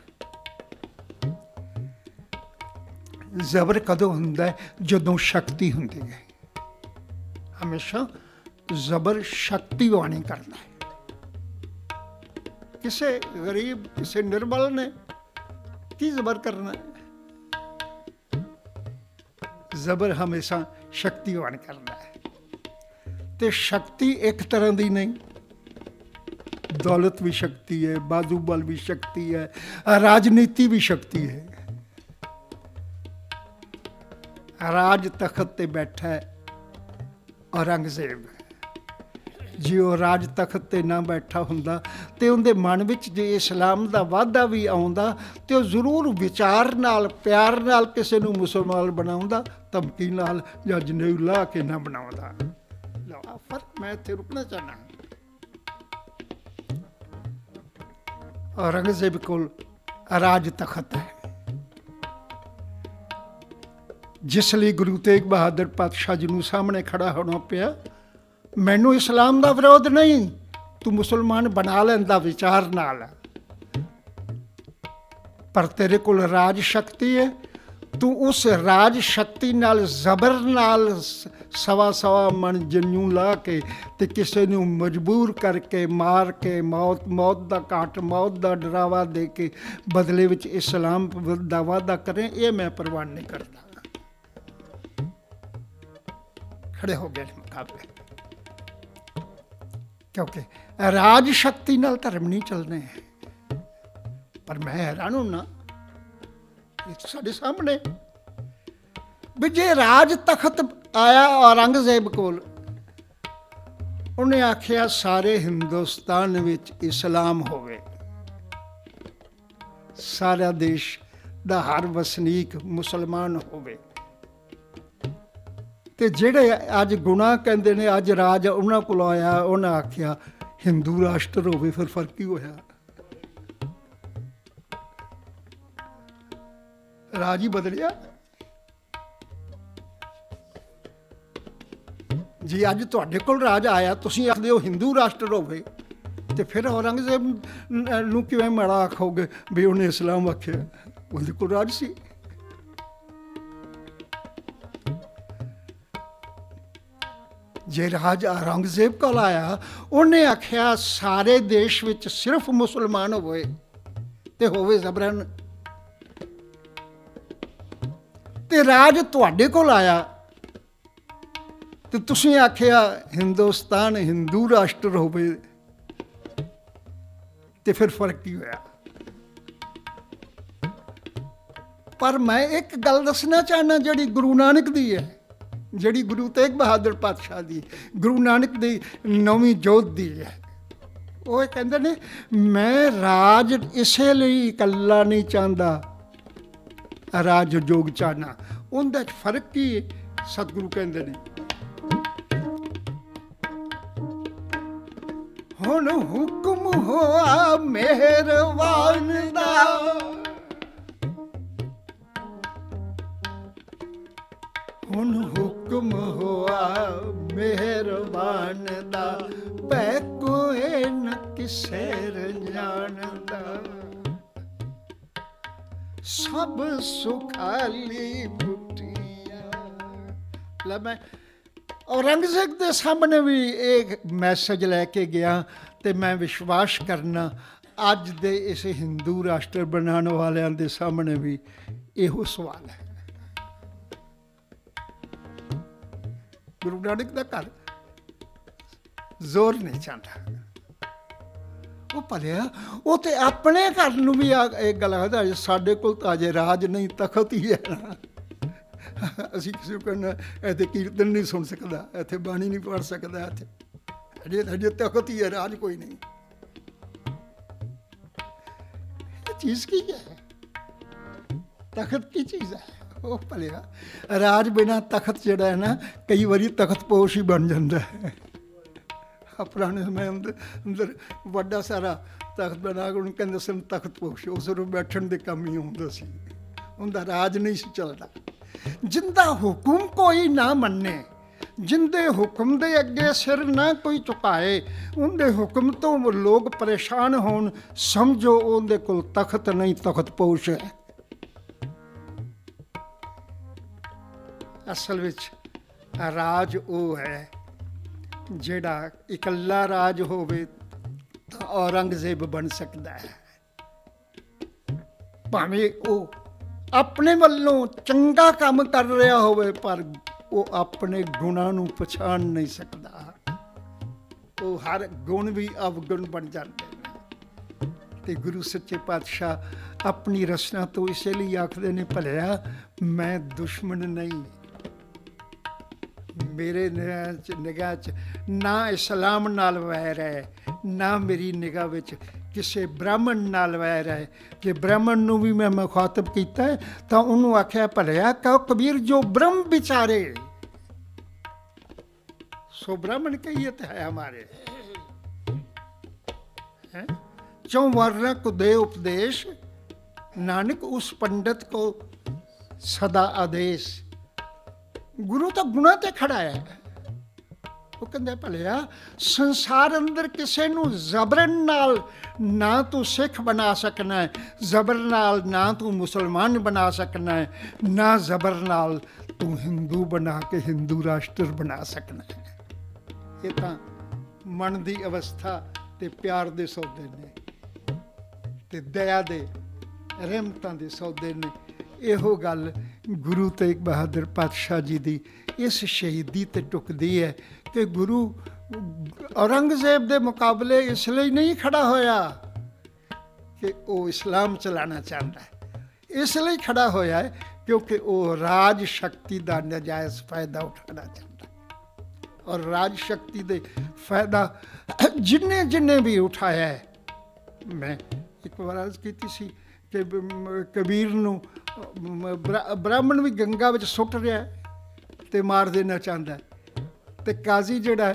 ਜ਼ਬਰ ਕਦੋਂ ਹੁੰਦਾ ਜਦੋਂ ਸ਼ਕਤੀ ਹੁੰਦੀ ਹੈ। ਹਮੇਸ਼ਾ ਜ਼ਬਰ ਸ਼ਕਤੀ ਵਾਣੀ ਕਰਦਾ ਹੈ। ਕਿਸੇ ਗਰੀਬ, ਕਿਸੇ ਨਿਰਬਲ ਨੇ ਕੀ ਜ਼ਬਰ ਕਰਨਾ ਜ਼ਬਰ ਹਮੇਸ਼ਾ ਸ਼ਕਤੀਵਾਨ ਕਰਨਾ ਹੈ। ਤੇ ਸ਼ਕਤੀ ਇੱਕ ਤਰ੍ਹਾਂ ਦੀ ਨਹੀਂ। ਦੌਲਤ ਵੀ ਸ਼ਕਤੀ ਹੈ, ਬਾਜ਼ੂ ਬਲ ਵੀ ਸ਼ਕਤੀ ਹੈ, ਰਾਜਨੀਤੀ ਵੀ ਸ਼ਕਤੀ ਹੈ। ਰਾਜ ਤਖਤ ਤੇ ਬੈਠਾ ਹੈ ਔਰੰਗਜ਼ੇਬ। ਜੇ ਉਹ ਰਾਜ ਤਖਤ ਤੇ ਨਾ ਬੈਠਾ ਹੁੰਦਾ ਤੇ ਉਹਦੇ ਮਨ ਵਿੱਚ ਜੇ ਇਸਲਾਮ ਦਾ ਵਾਅਦਾ ਵੀ ਆਉਂਦਾ ਤੇ ਉਹ ਜ਼ਰੂਰ ਵਿਚਾਰ ਨਾਲ, ਪਿਆਰ ਨਾਲ ਕਿਸੇ ਨੂੰ ਮੁਸਲਮਾਨ ਬਣਾਉਂਦਾ, ਧਮਕੀ ਨਾਲ ਜਾਂ ਜਨੇਊ ਲਾ ਕੇ ਨਾ ਬਣਾਉਂਦਾ। ਲਓ ਫ਼ਰਕ ਮੈਂ ਇੱਥੇ ਰੁਕਣਾ ਚਾਹਨਾ ਔਰੰਗਜ਼ੇਬ ਕੋਲ ਰਾਜ ਤਖਤ ਹੈ। ਜਿਸ ਲਈ ਗੁਰੂ ਤੇਗ ਬਹਾਦਰ ਪਾਤਸ਼ਾਹ ਜੀ ਨੂੰ ਸਾਹਮਣੇ ਖੜਾ ਹੋਣਾ ਪਿਆ ਮੈਨੂੰ ਇਸਲਾਮ ਦਾ ਵਿਰੋਧ ਨਹੀਂ। ਤੂੰ ਮੁਸਲਮਾਨ ਬਣਾ ਲੈਂਦਾ ਵਿਚਾਰ ਨਾਲ। ਪਰ ਤੇਰੇ ਕੋਲ ਰਾਜ ਸ਼ਕਤੀ ਹੈ। ਤੂੰ ਉਸ ਰਾਜ ਸ਼ਕਤੀ ਨਾਲ ਜ਼ਬਰ ਨਾਲ ਸਵਾ ਸਵਾ ਮਨ ਜਨੂ ਲਾ ਕੇ ਤੇ ਕਿਸੇ ਨੂੰ ਮਜਬੂਰ ਕਰਕੇ ਮਾਰ ਕੇ ਮੌਤ ਮੌਤ ਦਾ ਕਾਟ ਮੌਤ ਦਾ ਡਰਾਵਾ ਦੇ ਕੇ ਬਦਲੇ ਵਿੱਚ ਇਸਲਾਮ ਦਾ ਵਾਅਦਾ ਕਰੇ, ਇਹ ਮੈਂ ਪ੍ਰਵਾਨ ਨਹੀਂ ਕਰਦਾ। ਖੜੇ ਹੋ ਗਏ ਮੁਕਾਬਲੇ। ਕਿਉਂਕਿ ਰਾਜ ਸ਼ਕਤੀ ਨਾਲ ਧਰਮ ਨਹੀਂ ਚੱਲਨੇ ਪਰ ਮੈਂ ਹੈਰਾਨ ਹੁੰਨਾ, ਇਹ ਸਾਡੇ ਸਾਹਮਣੇ। ਵੀ ਜੇ ਰਾਜ ਤਖਤ ਆਇਆ ਔਰੰਗਜ਼ੇਬ ਕੋਲ, ਉਹਨੇ ਆਖਿਆ, ਸਾਰੇ ਹਿੰਦੁਸਤਾਨ ਵਿੱਚ ਇਸਲਾਮ ਹੋਵੇ। ਸਾਰਾ ਦੇਸ਼ ਦਾ ਹਰ ਵਸਨੀਕ ਮੁਸਲਮਾਨ ਹੋਵੇ। ਤੇ ਜਿਹੜੇ ਅੱਜ ਗੁਨਾਹ ਕਹਿੰਦੇ ਨੇ, ਅੱਜ ਰਾਜ ਉਹਨਾਂ ਕੋਲ ਆਇਆ, ਉਹਨਾਂ ਆਖਿਆ, ਹਿੰਦੂ ਰਾਸ਼ਟਰ ਹੋਵੇ ਫਿਰ ਫ਼ਰਕ ਕੀ ਹੋਇਆ। ਰਾਜ ਹੀ ਬਦਲਿਆ। ਜੀ ਅੱਜ ਤੁਹਾਡੇ ਕੋਲ ਰਾਜ ਆਇਆ, ਤੁਸੀਂ ਆਖਦੇ ਹੋ ਹਿੰਦੂ ਰਾਸ਼ਟਰ ਹੋਵੇ, ਤੇ ਫਿਰ ਔਰੰਗਜ਼ੇਬ ਨੂੰ ਕਿਵੇਂ ਮਾੜਾ ਆਖੋਗੇ ਵੀ ਉਹਨੇ ਇਸਲਾਮ ਆਖਿਆ? ਉਹਦੇ ਕੋਲ ਰਾਜ ਸੀ। ਜੇ ਰਾਜ ਔਰੰਗਜ਼ੇਬ ਕੋਲ ਆਇਆ, ਉਹਨੇ ਆਖਿਆ, ਸਾਰੇ ਦੇਸ਼ ਵਿੱਚ ਸਿਰਫ ਮੁਸਲਮਾਨ ਹੋਵੇ ਤੇ ਹੋਵੇ ਜ਼ਬਰਨ। ਤੇ ਰਾਜ ਤੁਹਾਡੇ ਕੋਲ ਆਇਆ ਤੇ ਤੁਸੀਂ ਆਖਿਆ, ਹਿੰਦੁਸਤਾਨ ਹਿੰਦੂ ਰਾਸ਼ਟਰ ਹੋਵੇ। ਤੇ ਫਿਰ ਫ਼ਰਕ ਕੀ ਹੋਇਆ? ਪਰ ਮੈਂ ਇੱਕ ਗੱਲ ਦੱਸਣਾ ਚਾਹਨਾ ਜਿਹੜੀ ਗੁਰੂ ਨਾਨਕ ਦੀ ਹੈ ਜਿਹੜੀ ਗੁਰੂ ਤੇਗ ਬਹਾਦਰ ਪਾਤਸ਼ਾਹ ਦੀ, ਗੁਰੂ ਨਾਨਕ ਦੀ ਨਵੀਂ ਜੋਤ ਦੀ ਹੈ। ਉਹ ਕਹਿੰਦੇ ਨੇ, ਮੈਂ ਰਾਜ ਇਸੇ ਲਈ ਇਕੱਲਾ ਨਹੀਂ ਚਾਹੁੰਦਾ, ਰਾਜ ਜੋਗ ਚਾਹਨਾ। ਉਹਦਾ ਫ਼ਰਕ ਕੀ ਸਤਿਗੁਰੂ ਕਹਿੰਦੇ ਨੇ। ਹੁਣ ਹੁਕਮ ਹੋਆ ਮਿਹਰਬਾਨ ਦਾ। ਹੁਣ ਹੁਕਮ ਹੋਆ, ਮਿਹਰਬਾਨ ਦਾ। ਪੈ ਕੋਈ ਨ ਕਿਸੇ ਦਾ। ਸਭ ਸੁਖਾਲੀ ਬੁੱਟੀਆਂ। ਲੈ ਮੈਂ ਔਰੰਗਜ਼ੇਬ ਦੇ ਸਾਹਮਣੇ ਵੀ ਇਹ ਮੈਸੇਜ ਲੈ ਕੇ ਗਿਆ ਤੇ ਮੈਂ ਵਿਸ਼ਵਾਸ ਕਰਨਾ, ਅੱਜ ਦੇ ਇਸ ਹਿੰਦੂ ਰਾਸ਼ਟਰ ਬਣਾਉਣ ਵਾਲਿਆਂ ਦੇ ਸਾਹਮਣੇ ਵੀ ਇਹੋ ਸਵਾਲ ਹੈ। ਗੁਰੂ ਨਾਨਕ ਦਾ ਘਰ। ਜ਼ੋਰ ਨਹੀਂ ਚਾਹੁੰਦਾ ਉਹ ਭਲਿਆ, ਉਹ ਤੇ ਆਪਣੇ ਘਰ ਨੂੰ ਵੀ ਇਹ ਗੱਲ ਆਦਾ ਸਾਡੇ ਕੋਲ ਤਾਂ ਅਜੇ ਰਾਜ ਨਹੀਂ, ਤਖਤ ਹੀ ਹੈ। ਅਸੀਂ ਕਿਸੇ ਨੂੰ ਕਹਿੰਦਾ ਇੱਥੇ ਕੀਰਤਨ ਨਹੀਂ ਸੁਣ ਸਕਦਾ, ਇੱਥੇ ਬਾਣੀ ਨਹੀਂ ਪੜ ਸਕਦਾ, ਇੱਥੇ। ਅਜੇ ਅਜੇ ਤਖਤ ਹੀ ਹੈ, ਰਾਜ ਕੋਈ ਨਹੀਂ। ਇਹ ਚੀਜ਼ ਕੀ ਹੈ? ਤਖਤ ਕੀ ਚੀਜ਼ ਹੈ? ਉਹ ਭਲਿਆ, ਰਾਜ ਬਿਨਾ ਤਖਤ ਜਿਹੜਾ ਹੈ ਨਾ, ਕਈ ਵਾਰੀ ਤਖਤ ਪੋਸ਼ ਹੀ ਬਣ ਜਾਂਦਾ ਹੈ। ਆ ਪੁਰਾਣੇ ਸਮੇਂ ਅੰਦਰ ਅੰਦਰ ਵੱਡਾ ਸਾਰਾ ਤਖਤ ਬਣਾ ਕੇ ਉਹਨੂੰ ਕਹਿੰਦੇ ਸਨ ਤਖਤ ਪੋਸ਼ ਉਸ ਨੂੰ ਬੈਠਣ ਦੇ ਕੰਮ ਹੀ ਹੁੰਦਾ ਸੀ। ਉਹਦਾ ਰਾਜ ਨਹੀਂ ਸੀ ਚੱਲਦਾ। ਜਿੰਦਾ ਹੁਕਮ ਕੋਈ ਨਾ ਮੰਨੇ, ਜਿੰਦੇ ਹੁਕਮ ਦੇ ਅੱਗੇ ਸਿਰ ਨਾ ਕੋਈ ਝੁਕਾਏ, ਉਹਦੇ ਹੁਕਮ ਤੋਂ ਲੋਕ ਪਰੇਸ਼ਾਨ ਹੋਣ, ਸਮਝੋ ਉਹਦੇ ਕੋਲ ਤਖਤ ਨਹੀਂ, ਤਖਤ ਪੋਸ਼ ਹੈ। ਅਸਲ ਵਿੱਚ ਰਾਜ ਉਹ ਹੈ ਜਿਹੜਾ ਇਕੱਲਾ ਰਾਜ ਹੋਵੇ ਤਾਂ ਔਰੰਗਜ਼ੇਬ ਬਣ ਸਕਦਾ ਹੈ। ਭਾਵੇਂ ਉਹ ਆਪਣੇ ਵੱਲੋਂ ਚੰਗਾ ਕੰਮ ਕਰ ਰਿਹਾ ਹੋਵੇ, ਪਰ ਉਹ ਆਪਣੇ ਗੁਣਾਂ ਨੂੰ ਪਛਾਣ ਨਹੀਂ ਸਕਦਾ। ਉਹ ਹਰ ਗੁਣ ਵੀ ਅਵਗੁਣ ਬਣ ਜਾਂਦੇ ਨੇ। ਤੇ ਗੁਰੂ ਸੱਚੇ ਪਾਤਸ਼ਾਹ ਆਪਣੀ ਰਚਨਾ ਤੋਂ ਇਸੇ ਲਈ ਆਖਦੇ ਨੇ, ਭਲਿਆ, ਮੈਂ ਦੁਸ਼ਮਣ ਨਹੀਂ। ਮੇਰੇ ਨਿਗਾਹ 'ਚ ਨਾ ਇਸਲਾਮ ਨਾਲ ਵੈਰ ਹੈ ਨਾ ਮੇਰੀ ਨਿਗਾਹ ਵਿੱਚ ਕਿਸੇ ਬ੍ਰਾਹਮਣ ਨਾਲ ਵੈਰ ਹੈ ਕਿ ਬ੍ਰਾਹਮਣ ਨੂੰ ਵੀ ਮੈਂ ਮੁਖਾਤਬ ਕੀਤਾ ਤਾਂ ਉਹਨੂੰ ਆਖਿਆ ਭਲਿਆ ਕਹੋ ਕਬੀਰ ਜੋ ਬ੍ਰਹਮ ਵਿਚਾਰੇ ਸੋ ਬ੍ਰਾਹਮਣ ਕਹੀਤ ਹੈ ਹਮਾਰੇ ਹੈ ਚੋਂ ਵਰਨ ਕੋ ਦੇ ਉਪਦੇਸ਼ ਨਾਨਕ ਉਸ ਪੰਡਤ ਕੋ ਸਦਾ ਆਦੇਸ਼ ਗੁਰੂ ਤਾਂ ਗੁਣਾ ਤੇ ਖੜਾ ਹੈ। ਉਹ ਕਹਿੰਦਾ ਭਲਿਆ, ਸੰਸਾਰ ਅੰਦਰ ਕਿਸੇ ਨੂੰ ਜ਼ਬਰਨ ਨਾਲ ਨਾ ਤੂੰ ਸਿੱਖ ਬਣਾ ਸਕਣਾ ਹੈ, ਜ਼ਬਰ ਨਾਲ ਨਾ ਤੂੰ ਮੁਸਲਮਾਨ ਬਣਾ ਸਕਣਾ ਹੈ, ਨਾ ਜ਼ਬਰ ਨਾਲ ਤੂੰ ਹਿੰਦੂ ਬਣਾ ਕੇ ਹਿੰਦੂ ਰਾਸ਼ਟਰ ਬਣਾ ਸਕਣਾ ਹੈ। ਇਹ ਤਾਂ ਮਨ ਦੀ ਅਵਸਥਾ ਤੇ ਪਿਆਰ ਦੇ ਸੌਦੇ ਨੇ ਤੇ ਦਇਆ ਦੇ ਰਹਿਮਤਾਂ ਦੇ ਸੌਦੇ ਨੇ। ਇਹੋ ਗੱਲ ਗੁਰੂ ਤੇਗ ਬਹਾਦਰ ਪਾਤਸ਼ਾਹ ਜੀ ਦੀ ਇਸ ਸ਼ਹੀਦੀ ਤੇ ਟੁਕਦੀ ਹੈ ਕਿ ਗੁਰੂ ਔਰੰਗਜ਼ੇਬ ਦੇ ਮੁਕਾਬਲੇ ਇਸ ਲਈ ਨਹੀਂ ਖੜਾ ਹੋਇਆ ਕਿ ਉਹ ਇਸਲਾਮ ਚਲਾਣਾ ਚਾਹੁੰਦਾ ਹੈ। ਇਸ ਲਈ ਖੜਾ ਹੋਇਆ ਹੈ ਕਿਉਂਕਿ ਉਹ ਰਾਜ ਸ਼ਕਤੀ ਦਾ ਨਜਾਇਜ਼ ਫਾਇਦਾ ਉਠਾਉਣਾ ਚਾਹੁੰਦਾ ਔਰ ਰਾਜ ਸ਼ਕਤੀ ਦੇ ਫਾਇਦਾ ਜਿੰਨੇ ਜਿੰਨੇ ਵੀ ਉਠਾਇਆ ਹੈ। ਮੈਂ ਇੱਕ ਵਾਰ ਅਰਜ਼ ਕੀਤੀ ਸੀ ਕਿ ਕਬੀਰ ਨੂੰ ਬ੍ਰਾਹਮਣ ਵੀ ਗੰਗਾ ਵਿੱਚ ਸੁੱਟ ਰਿਹਾ ਤੇ ਮਾਰ ਦੇਣਾ ਚਾਹੁੰਦਾ ਤੇ ਕਾਜ਼ੀ ਜਿਹੜਾ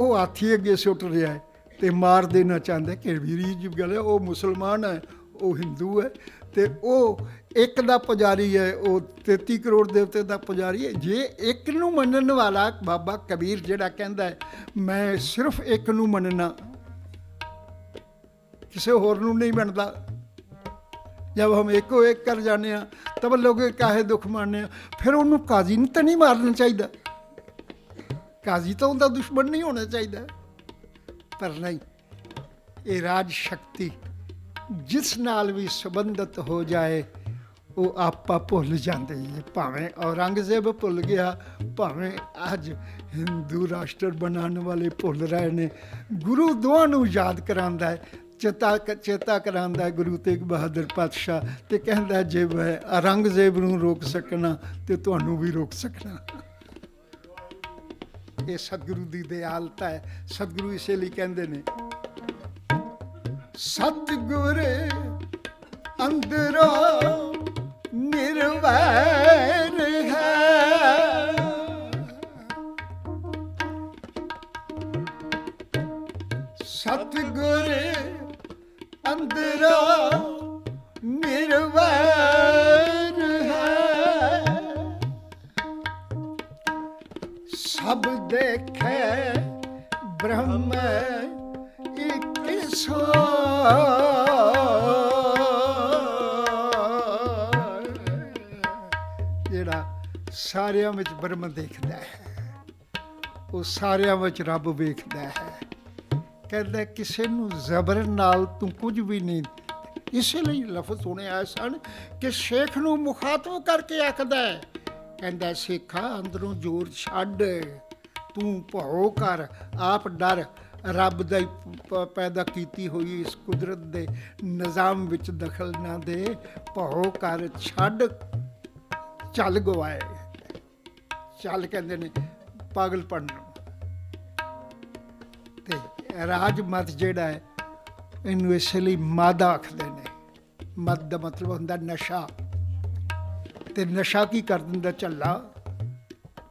ਉਹ ਹਾਥੀ ਅੱਗੇ ਸੁੱਟ ਰਿਹਾ ਹੈ ਤੇ ਮਾਰ ਦੇਣਾ ਚਾਹੁੰਦਾ ਕਬੀਰੀ ਵੀਰੀ ਜੀ ਗੱਲ ਹੈ, ਉਹ ਮੁਸਲਮਾਨ ਹੈ, ਉਹ ਹਿੰਦੂ ਹੈ ਤੇ ਉਹ ਇੱਕ ਦਾ ਪੁਜਾਰੀ ਹੈ, ਉਹ 33 ਕਰੋੜ ਦੇਵਤੇ ਦਾ ਪੁਜਾਰੀ ਹੈ। ਜੇ ਇੱਕ ਨੂੰ ਮੰਨਣ ਵਾਲਾ ਬਾਬਾ ਕਬੀਰ ਜਿਹੜਾ ਕਹਿੰਦਾ ਹੈ, ਮੈਂ ਸਿਰਫ ਇੱਕ ਨੂੰ ਮੰਨਣਾ, ਕਿਸੇ ਹੋਰ ਨੂੰ ਨਹੀਂ ਮੰਨਦਾ ਜਦ ਹਮ ਇੱਕੋ ਇੱਕ ਕਰ ਜਾਣੇ ਆ ਤਬ ਲੋਗੇ ਕਾਹੇ ਦੁੱਖ ਮਾਰਨੇ ਆ ਫਿਰ ਉਹਨੂੰ ਕਾਜ਼ੀ ਨੂੰ ਤਾਂ ਨਹੀਂ ਮਾਰਨਾ ਚਾਹੀਦਾ। ਕਾਜ਼ੀ ਤਾਂ ਉਹਦਾ ਦੁਸ਼ਮਣ ਨਹੀਂ ਹੋਣਾ ਚਾਹੀਦਾ। ਪਰ ਨਹੀਂ, ਇਹ ਰਾਜ ਸ਼ਕਤੀ ਜਿਸ ਨਾਲ ਵੀ ਸੰਬੰਧਿਤ ਹੋ ਜਾਏ, ਉਹ ਆਪਾ ਭੁੱਲ ਜਾਂਦੇ ਹੈ ਭਾਵੇਂ ਔਰੰਗਜ਼ੇਬ ਭੁੱਲ ਗਿਆ, ਭਾਵੇਂ ਅੱਜ ਹਿੰਦੂ ਰਾਸ਼ਟਰ ਬਣਾਉਣ ਵਾਲੇ ਭੁੱਲ ਰਹੇ ਨੇ, ਗੁਰੂ ਦੋਹਾਂ ਨੂੰ ਯਾਦ ਕਰਾਉਂਦਾ ਹੈ। ਚੇਤਾ ਚੇਤਾ ਕਰਾਂਦਾ ਗੁਰੂ ਤੇਗ ਬਹਾਦਰ ਪਾਤਸ਼ਾਹ ਤੇ ਕਹਿੰਦਾ ਜੇ ਮੈਂ ਔਰੰਗਜ਼ੇਬ ਨੂੰ ਰੋਕ ਸਕਣਾ ਤੇ ਤੁਹਾਨੂੰ ਵੀ ਰੋਕ ਸਕਣਾ। ਇਹ ਸਤਿਗੁਰੂ ਦੀ ਦਿਆਲਤਾ ਹੈ। ਸਤਿਗੁਰੂ ਇਸੇ ਲਈ ਕਹਿੰਦੇ ਨੇ, ਸਤਿਗੁਰ ਅੰਦਰੋਂ ਨਿਰਵੈਰ ਹੈ। ਸਤਿਗੁਰ ਅੰਦਰੋਂ ਨਿਰਵੈਰ ਹੈ। ਸਭ ਦੇਖੇ ਬ੍ਰਹਮ ਇੱਕ ਸੋ ਜਿਹੜਾ ਸਾਰਿਆਂ ਵਿੱਚ ਬ੍ਰਹਮ ਦੇਖਦਾ ਹੈ, ਉਹ ਸਾਰਿਆਂ ਵਿੱਚ ਰੱਬ ਵੇਖਦਾ ਹੈ। ਕਹਿੰਦਾ ਕਿਸੇ ਨੂੰ ਜ਼ਬਰ ਨਾਲ ਤੂੰ ਕੁਝ ਵੀ ਨਹੀਂ ਇਸ ਲਈ ਲਫ਼ਜ਼ ਸੁਣੇ ਆਏ ਸਨ ਕਿ ਸ਼ੇਖ ਨੂੰ ਮੁਖਾਤਬ ਕਰਕੇ ਆਖਦਾ ਹੈ, ਕਹਿੰਦਾ, ਸੇਖਾ, ਅੰਦਰੋਂ ਜ਼ੋਰ ਛੱਡ, ਤੂੰ ਭਉ ਕਰ, ਆਪ ਡਰ। ਰੱਬ ਦਾ ਪੈਦਾ ਕੀਤੀ ਹੋਈ ਇਸ ਕੁਦਰਤ ਦੇ ਨਿਜ਼ਾਮ ਵਿੱਚ ਦਖਲ ਨਾ ਦੇ। ਭਉ ਕਰ, ਛੱਡ। ਚੱਲ ਗਵਾਏ। ਚੱਲ ਕਹਿੰਦੇ ਨੇ ਪਾਗਲਪਨ ਨੂੰ ਰਾਜ ਮਤ ਜਿਹੜਾ ਹੈ, ਇਹਨੂੰ ਇਸ ਲਈ ਮਾਦਾ ਆਖਦੇ ਨੇ। ਮਤ ਦਾ ਮਤਲਬ ਹੁੰਦਾ ਨਸ਼ਾ। ਤੇ ਨਸ਼ਾ ਕੀ ਕਰ ਦਿੰਦਾ ਝੱਲਾ?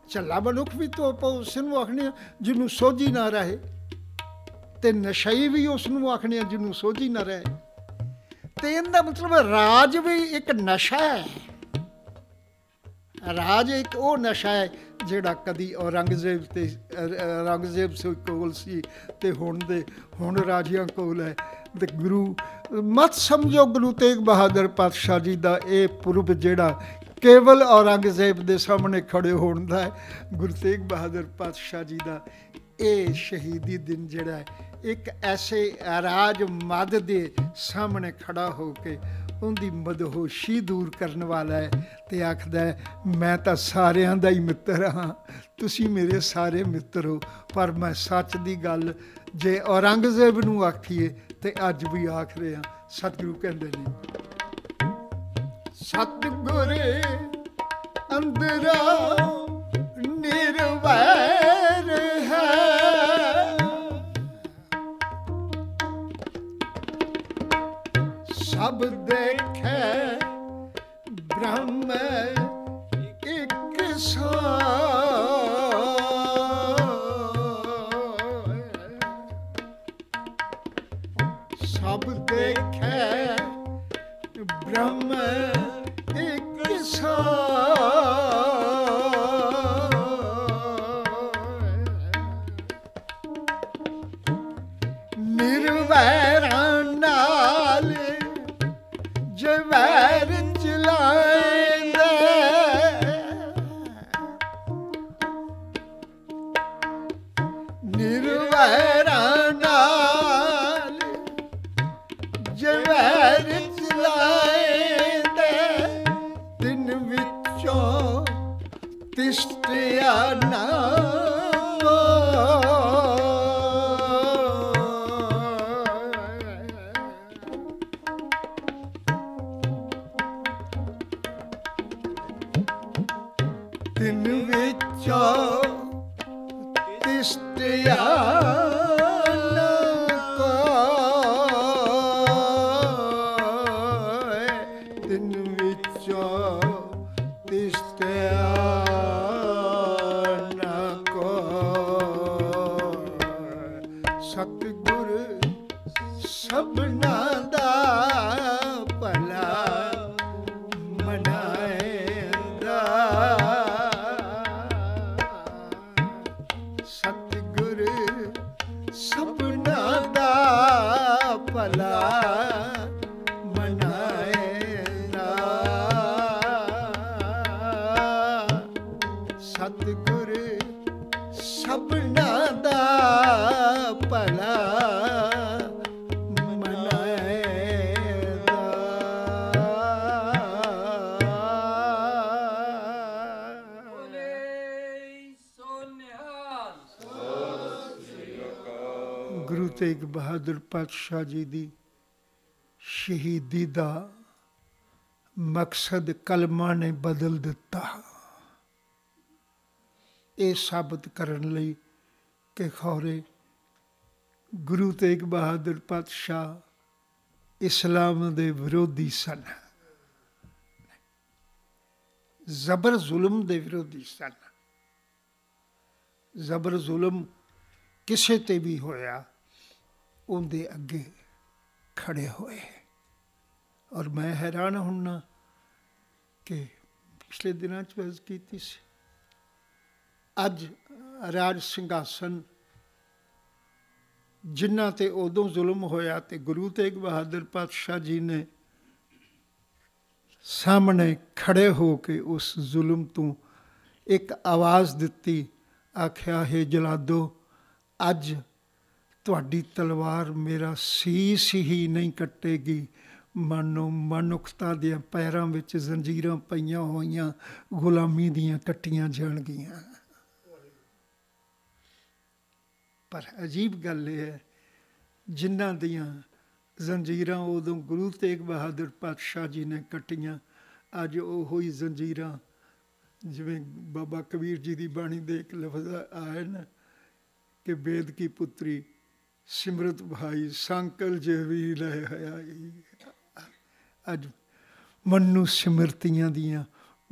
ਝੱਲਾ ਮਨੁੱਖ ਵੀ ਤੋਂ ਉਸ ਨੂੰ ਆਖਣੇ ਜਿਹਨੂੰ ਸੋਝੀ ਨਾ ਰਹੇ। ਤੇ ਨਸ਼ਈ ਵੀ ਉਸ ਨੂੰ ਆਖਣੇ ਜਿਹਨੂੰ ਸੋਝੀ ਨਾ ਰਹੇ। ਤੇ ਇਹਦਾ ਮਤਲਬ ਰਾਜ ਵੀ ਇੱਕ ਨਸ਼ਾ ਹੈ। ਰਾਜ ਇੱਕ ਉਹ ਨਸ਼ਾ ਹੈ ਜਿਹੜਾ ਕਦੀ ਔਰੰਗਜ਼ੇਬ ਤੇ, ਔਰੰਗਜ਼ੇਬ ਕੋਲ ਸੀ ਤੇ ਹੁਣ ਦੇ, ਹੁਣ ਰਾਜਿਆਂ ਕੋਲ ਹੈ। ਤੇ ਗੁਰੂ, ਮਤ ਸਮਝੋ ਗੁਰੂ ਤੇਗ ਬਹਾਦਰ ਪਾਤਸ਼ਾਹ ਜੀ ਦਾ ਇਹ ਪੁਰਬ ਜਿਹੜਾ ਕੇਵਲ ਔਰੰਗਜ਼ੇਬ ਦੇ ਸਾਹਮਣੇ ਖੜੇ ਹੋਣ ਦਾ ਹੈ। ਗੁਰੂ ਤੇਗ ਬਹਾਦਰ ਪਾਤਸ਼ਾਹ ਜੀ ਦਾ ਇਹ ਸ਼ਹੀਦੀ ਦਿਨ ਜਿਹੜਾ ਹੈ, ਇੱਕ ਐਸੇ ਰਾਜ ਮਦ ਦੇ ਸਾਹਮਣੇ ਖੜਾ ਹੋ ਕੇ ਉਹਦੀ ਮਦਹੋਸ਼ੀ ਦੂਰ ਕਰਨ ਵਾਲਾ ਹੈ ਤੇ ਆਖਦਾ ਮੈਂ ਤਾਂ ਸਾਰਿਆਂ ਦਾ ਹੀ ਮਿੱਤਰ ਹਾਂ। ਤੁਸੀਂ ਮੇਰੇ ਸਾਰੇ ਮਿੱਤਰ ਹੋ। ਪਰ ਮੈਂ ਸੱਚ ਦੀ ਗੱਲ ਜੇ ਔਰੰਗਜ਼ੇਬ ਨੂੰ ਆਖੀਏ ਤੇ ਅੱਜ ਵੀ ਆਖ ਰਿਹਾ ਹਾਂ ਸਤਿਗੁਰੂ ਕਹਿੰਦੇ ਨੇ, ਸਤਿਗੁਰੇ ਅੰਦਰਾ ਨਿਰਵੈਰ ਸਭ ਦੇਖੇ ਪਾਤਸ਼ਾਹ ਜੀ ਦੀ ਸ਼ਹੀਦੀ ਦਾ ਮਕਸਦ ਕਲਮਾ ਨੇ ਬਦਲ ਦਿੱਤਾ। ਇਹ ਸਾਬਤ ਕਰਨ ਲਈ ਕਿ ਖੌਰੇ ਗੁਰੂ ਤੇਗ ਬਹਾਦਰ ਪਾਤਸ਼ਾਹ ਇਸਲਾਮ ਦੇ ਵਿਰੋਧੀ ਸਨ। ਜ਼ਬਰ ਜ਼ੁਲਮ ਦੇ ਵਿਰੋਧੀ ਸਨ। ਜ਼ਬਰ ਜ਼ੁਲਮ ਕਿਸੇ ਤੇ ਵੀ ਹੋਇਆ। ਉਹਦੇ ਅੱਗੇ ਖੜੇ ਹੋਏ ਔਰ ਮੈਂ ਹੈਰਾਨ ਹੁੰਨਾ ਕਿ ਪਿਛਲੇ ਦਿਨਾਂ ਚ ਬਸ ਕੀਤੀ ਸੀ। ਅੱਜ ਰਾਜ ਸਿੰਘਾਸਨ ਜਿਨ੍ਹਾਂ ਤੇ ਉਦੋਂ ਜ਼ੁਲਮ ਹੋਇਆ ਤੇ ਗੁਰੂ ਤੇਗ ਬਹਾਦਰ ਪਾਤਸ਼ਾਹ ਜੀ ਨੇ ਸਾਹਮਣੇ ਖੜੇ ਹੋ ਕੇ ਉਸ ਜ਼ੁਲਮ ਤੋਂ ਇੱਕ ਆਵਾਜ਼ ਦਿੱਤੀ, ਆਖਿਆ, ਹੈ ਜਲਾਦੋ, ਅੱਜ ਤੁਹਾਡੀ ਤਲਵਾਰ ਮੇਰਾ ਸੀਸ ਹੀ ਨਹੀਂ ਕੱਟੇਗੀ। ਮਾਨੋ ਮਨੁੱਖਤਾ ਦੇ ਪੈਰਾਂ ਵਿੱਚ ਜ਼ੰਜੀਰਾਂ ਪਈਆਂ ਹੋਈਆਂ, ਗੁਲਾਮੀ ਦੀਆਂ ਕੱਟੀਆਂ ਜਾਣਗੀਆਂ। ਪਰ ਅਜੀਬ ਗੱਲ ਇਹ ਹੈ, ਜਿਨ੍ਹਾਂ ਦੀਆਂ ਜ਼ੰਜੀਰਾਂ ਉਦੋਂ ਗੁਰੂ ਤੇਗ ਬਹਾਦਰ ਪਾਤਸ਼ਾਹ ਜੀ ਨੇ ਕੱਟੀਆਂ, ਅੱਜ ਉਹ ਹੀ ਜ਼ੰਜੀਰਾਂ, ਜਿਵੇਂ ਬਾਬਾ ਕਬੀਰ ਜੀ ਦੀ ਬਾਣੀ ਦੇ ਇੱਕ ਲਫ਼ਜ਼ ਆਇਆ ਨਾ ਕਿ ਵੇਦ ਕੀ ਪੁੱਤਰੀ ਸਿਮਰਤ ਭਾਈ, ਸੰਕਲ ਜੇਵੀ ਲੈ ਆਈ। ਅੱਜ ਮਨ ਨੂੰ ਸਿਮਰਤੀਆਂ ਦੀਆਂ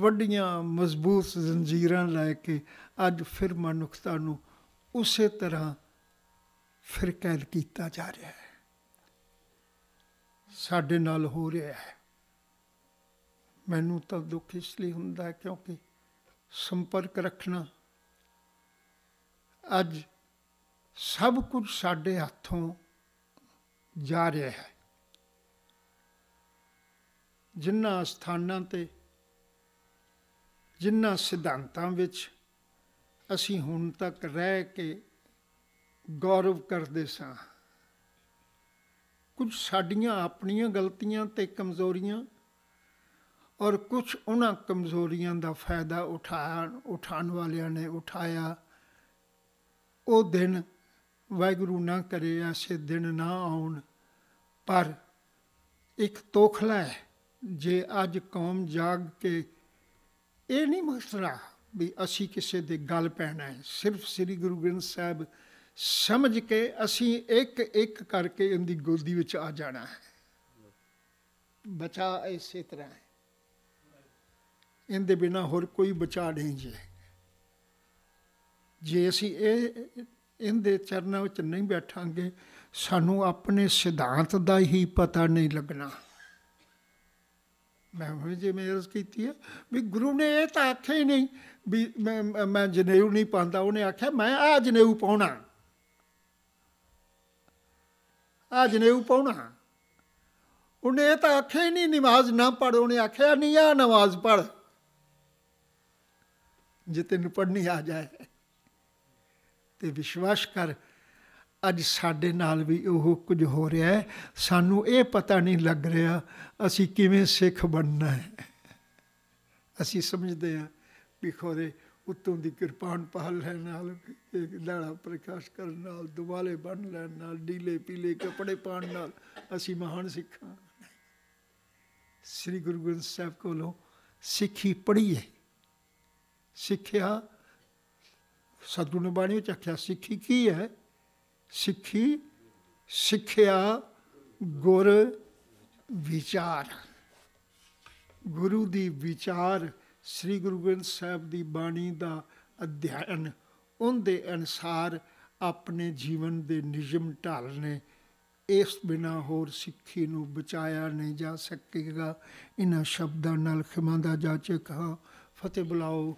ਵੱਡੀਆਂ ਮਜ਼ਬੂਤ ਜ਼ੰਜੀਰਾਂ ਲੈ ਕੇ ਅੱਜ ਫਿਰ ਮਨੁੱਖਤਾ ਨੂੰ ਉਸੇ ਤਰ੍ਹਾਂ ਫਿਰ ਕੈਦ ਕੀਤਾ ਜਾ ਰਿਹਾ ਹੈ। ਸਾਡੇ ਨਾਲ ਹੋ ਰਿਹਾ ਹੈ। ਮੈਨੂੰ ਤਾਂ ਦੁੱਖ ਇਸ ਲਈ ਹੁੰਦਾ ਹੈ ਕਿਉਂਕਿ ਸੰਪਰਕ ਰੱਖਣਾ ਅੱਜ ਸਭ ਕੁਝ ਸਾਡੇ ਹੱਥੋਂ ਜਾ ਰਿਹਾ ਹੈ। ਜਿਨ੍ਹਾਂ ਸਥਾਨਾਂ ਤੇ ਜਿਨ੍ਹਾਂ ਸਿਧਾਂਤਾਂ ਵਿੱਚ ਅਸੀਂ ਹੁਣ ਤੱਕ ਰਹਿ ਕੇ ਗੌਰਵ ਕਰਦੇ ਸਾਂ, ਕੁਝ ਸਾਡੀਆਂ ਆਪਣੀਆਂ ਗਲਤੀਆਂ ਤੇ ਕਮਜ਼ੋਰੀਆਂ ਔਰ ਕੁਝ ਉਹਨਾਂ ਕਮਜ਼ੋਰੀਆਂ ਦਾ ਫਾਇਦਾ ਉਠਾਉਣ ਉਠਾਉਣ ਵਾਲਿਆਂ ਨੇ ਉਠਾਇਆ, ਉਹ ਦਿਨ ਵਾਹਿਗੁਰੂ ਨਾ ਕਰੇ ਐਸੇ ਦਿਨ ਨਾ ਆਉਣ, ਪਰ ਇੱਕ ਤੋਖਲਾ ਹੈ, ਜੇ ਅੱਜ ਕੌਮ ਜਾਗ ਕੇ ਇਹ ਨਹੀਂ ਮਸਲਾ ਵੀ ਅਸੀਂ ਕਿਸੇ ਦੇ ਗੱਲ ਪੈਣਾ ਹੈ। ਸਿਰਫ ਸ੍ਰੀ ਗੁਰੂ ਗ੍ਰੰਥ ਸਾਹਿਬ ਸਮਝ ਕੇ ਅਸੀਂ ਇੱਕ ਇੱਕ ਕਰਕੇ ਇਹਦੀ ਗੋਦੀ ਵਿੱਚ ਆ ਜਾਣਾ ਹੈ। ਬਚਾ ਇਸੇ ਤਰ੍ਹਾਂ ਹੈ। ਇਹਦੇ ਬਿਨਾ ਹੋਰ ਕੋਈ ਬਚਾ ਨਹੀਂ ਜੇ। ਜੇ ਅਸੀਂ ਇਹ ਇਹਦੇ ਚਰਨਾਂ ਵਿੱਚ ਨਹੀਂ ਬੈਠਾਂਗੇ, ਸਾਨੂੰ ਆਪਣੇ ਸਿਧਾਂਤ ਦਾ ਹੀ ਪਤਾ ਨਹੀਂ ਲੱਗਣਾ। ਮੈਂ ਹੁਣ ਜੇ ਮੈਂ ਅਰਜ਼ ਕੀਤੀ ਹੈ ਵੀ ਗੁਰੂ ਨੇ ਇਹ ਤਾਂ ਆਖਿਆ ਹੀ ਨਹੀਂ ਵੀ ਮੈਂ ਮੈਂ ਜਨੇਊ ਨਹੀਂ ਪਾਉਂਦਾ। ਉਹਨੇ ਆਖਿਆ, ਮੈਂ ਆ ਜਨੇਊ ਪਾਉਣਾ। ਆ ਜਨੇਊ ਪਾਉਣਾ। ਉਹਨੇ ਇਹ ਤਾਂ ਆਖਿਆ ਹੀ ਨਹੀਂ, ਨਮਾਜ਼ ਨਾ ਪੜ੍ਹ। ਉਹਨੇ ਆਖਿਆ, ਨਹੀਂ, ਆ ਨਮਾਜ਼ ਪੜ੍ਹ। ਜੇ ਤੈਨੂੰ ਪੜਨੀ ਆ ਜਾਏ। ਤੇ ਵਿਸ਼ਵਾਸ ਕਰ। ਅੱਜ ਸਾਡੇ ਨਾਲ ਵੀ ਉਹ ਕੁਝ ਹੋ ਰਿਹਾ ਹੈ। ਸਾਨੂੰ ਇਹ ਪਤਾ ਨਹੀਂ ਲੱਗ ਰਿਹਾ ਅਸੀਂ ਕਿਵੇਂ ਸਿੱਖ ਬਣਨਾ ਹੈ। ਅਸੀਂ ਸਮਝਦੇ ਹਾਂ ਵੀ ਖੋਰੇ ਉਤੋਂ ਦੀ ਕਿਰਪਾਨ ਪਾਲ ਲੈਣ ਨਾਲ ਲਾੜਾ ਪ੍ਰਕਾਸ਼ ਕਰਨ ਨਾਲ, ਦੁਆਲੇ ਬਣ ਲੈਣ ਨਾਲ, ਢੀਲੇ ਪੀਲੇ ਕੱਪੜੇ ਪਾਣ ਨਾਲ ਅਸੀਂ ਮਹਾਨ ਸਿੱਖਾਂ ਸ੍ਰੀ ਗੁਰੂ ਗ੍ਰੰਥ ਸਾਹਿਬ ਕੋਲੋਂ ਸਿੱਖੀ ਪੜ੍ਹੀਏ। ਸਿੱਖਿਆ ਸਤਿਗੁਰੂ ਨੇ ਬਾਣੀ ਵਿੱਚ ਆਖਿਆ, ਸਿੱਖੀ ਕੀ ਹੈ? ਸਿੱਖੀ, ਸਿੱਖਿਆ, ਗੁਰ ਵਿਚਾਰ। ਗੁਰੂ ਦੀ ਵਿਚਾਰ, ਸ੍ਰੀ ਗੁਰੂ ਗ੍ਰੰਥ ਸਾਹਿਬ ਦੀ ਬਾਣੀ ਦਾ ਅਧਿਐਨ, ਉਹਦੇ ਅਨਸਾਰ ਆਪਣੇ ਜੀਵਨ ਦੇ ਨਿਯਮ ਢਾਲਨੇ, ਇਸ ਬਿਨਾ ਹੋਰ ਸਿੱਖੀ ਨੂੰ ਬਚਾਇਆ ਨਹੀਂ ਜਾ ਸਕੇਗਾ। ਇਹਨਾਂ ਸ਼ਬਦਾਂ ਨਾਲ ਖਿਮਾ ਦਾ ਜਾਚਕ ਹਾਂ। ਫਤਿਹ ਬੁਲਾਓ।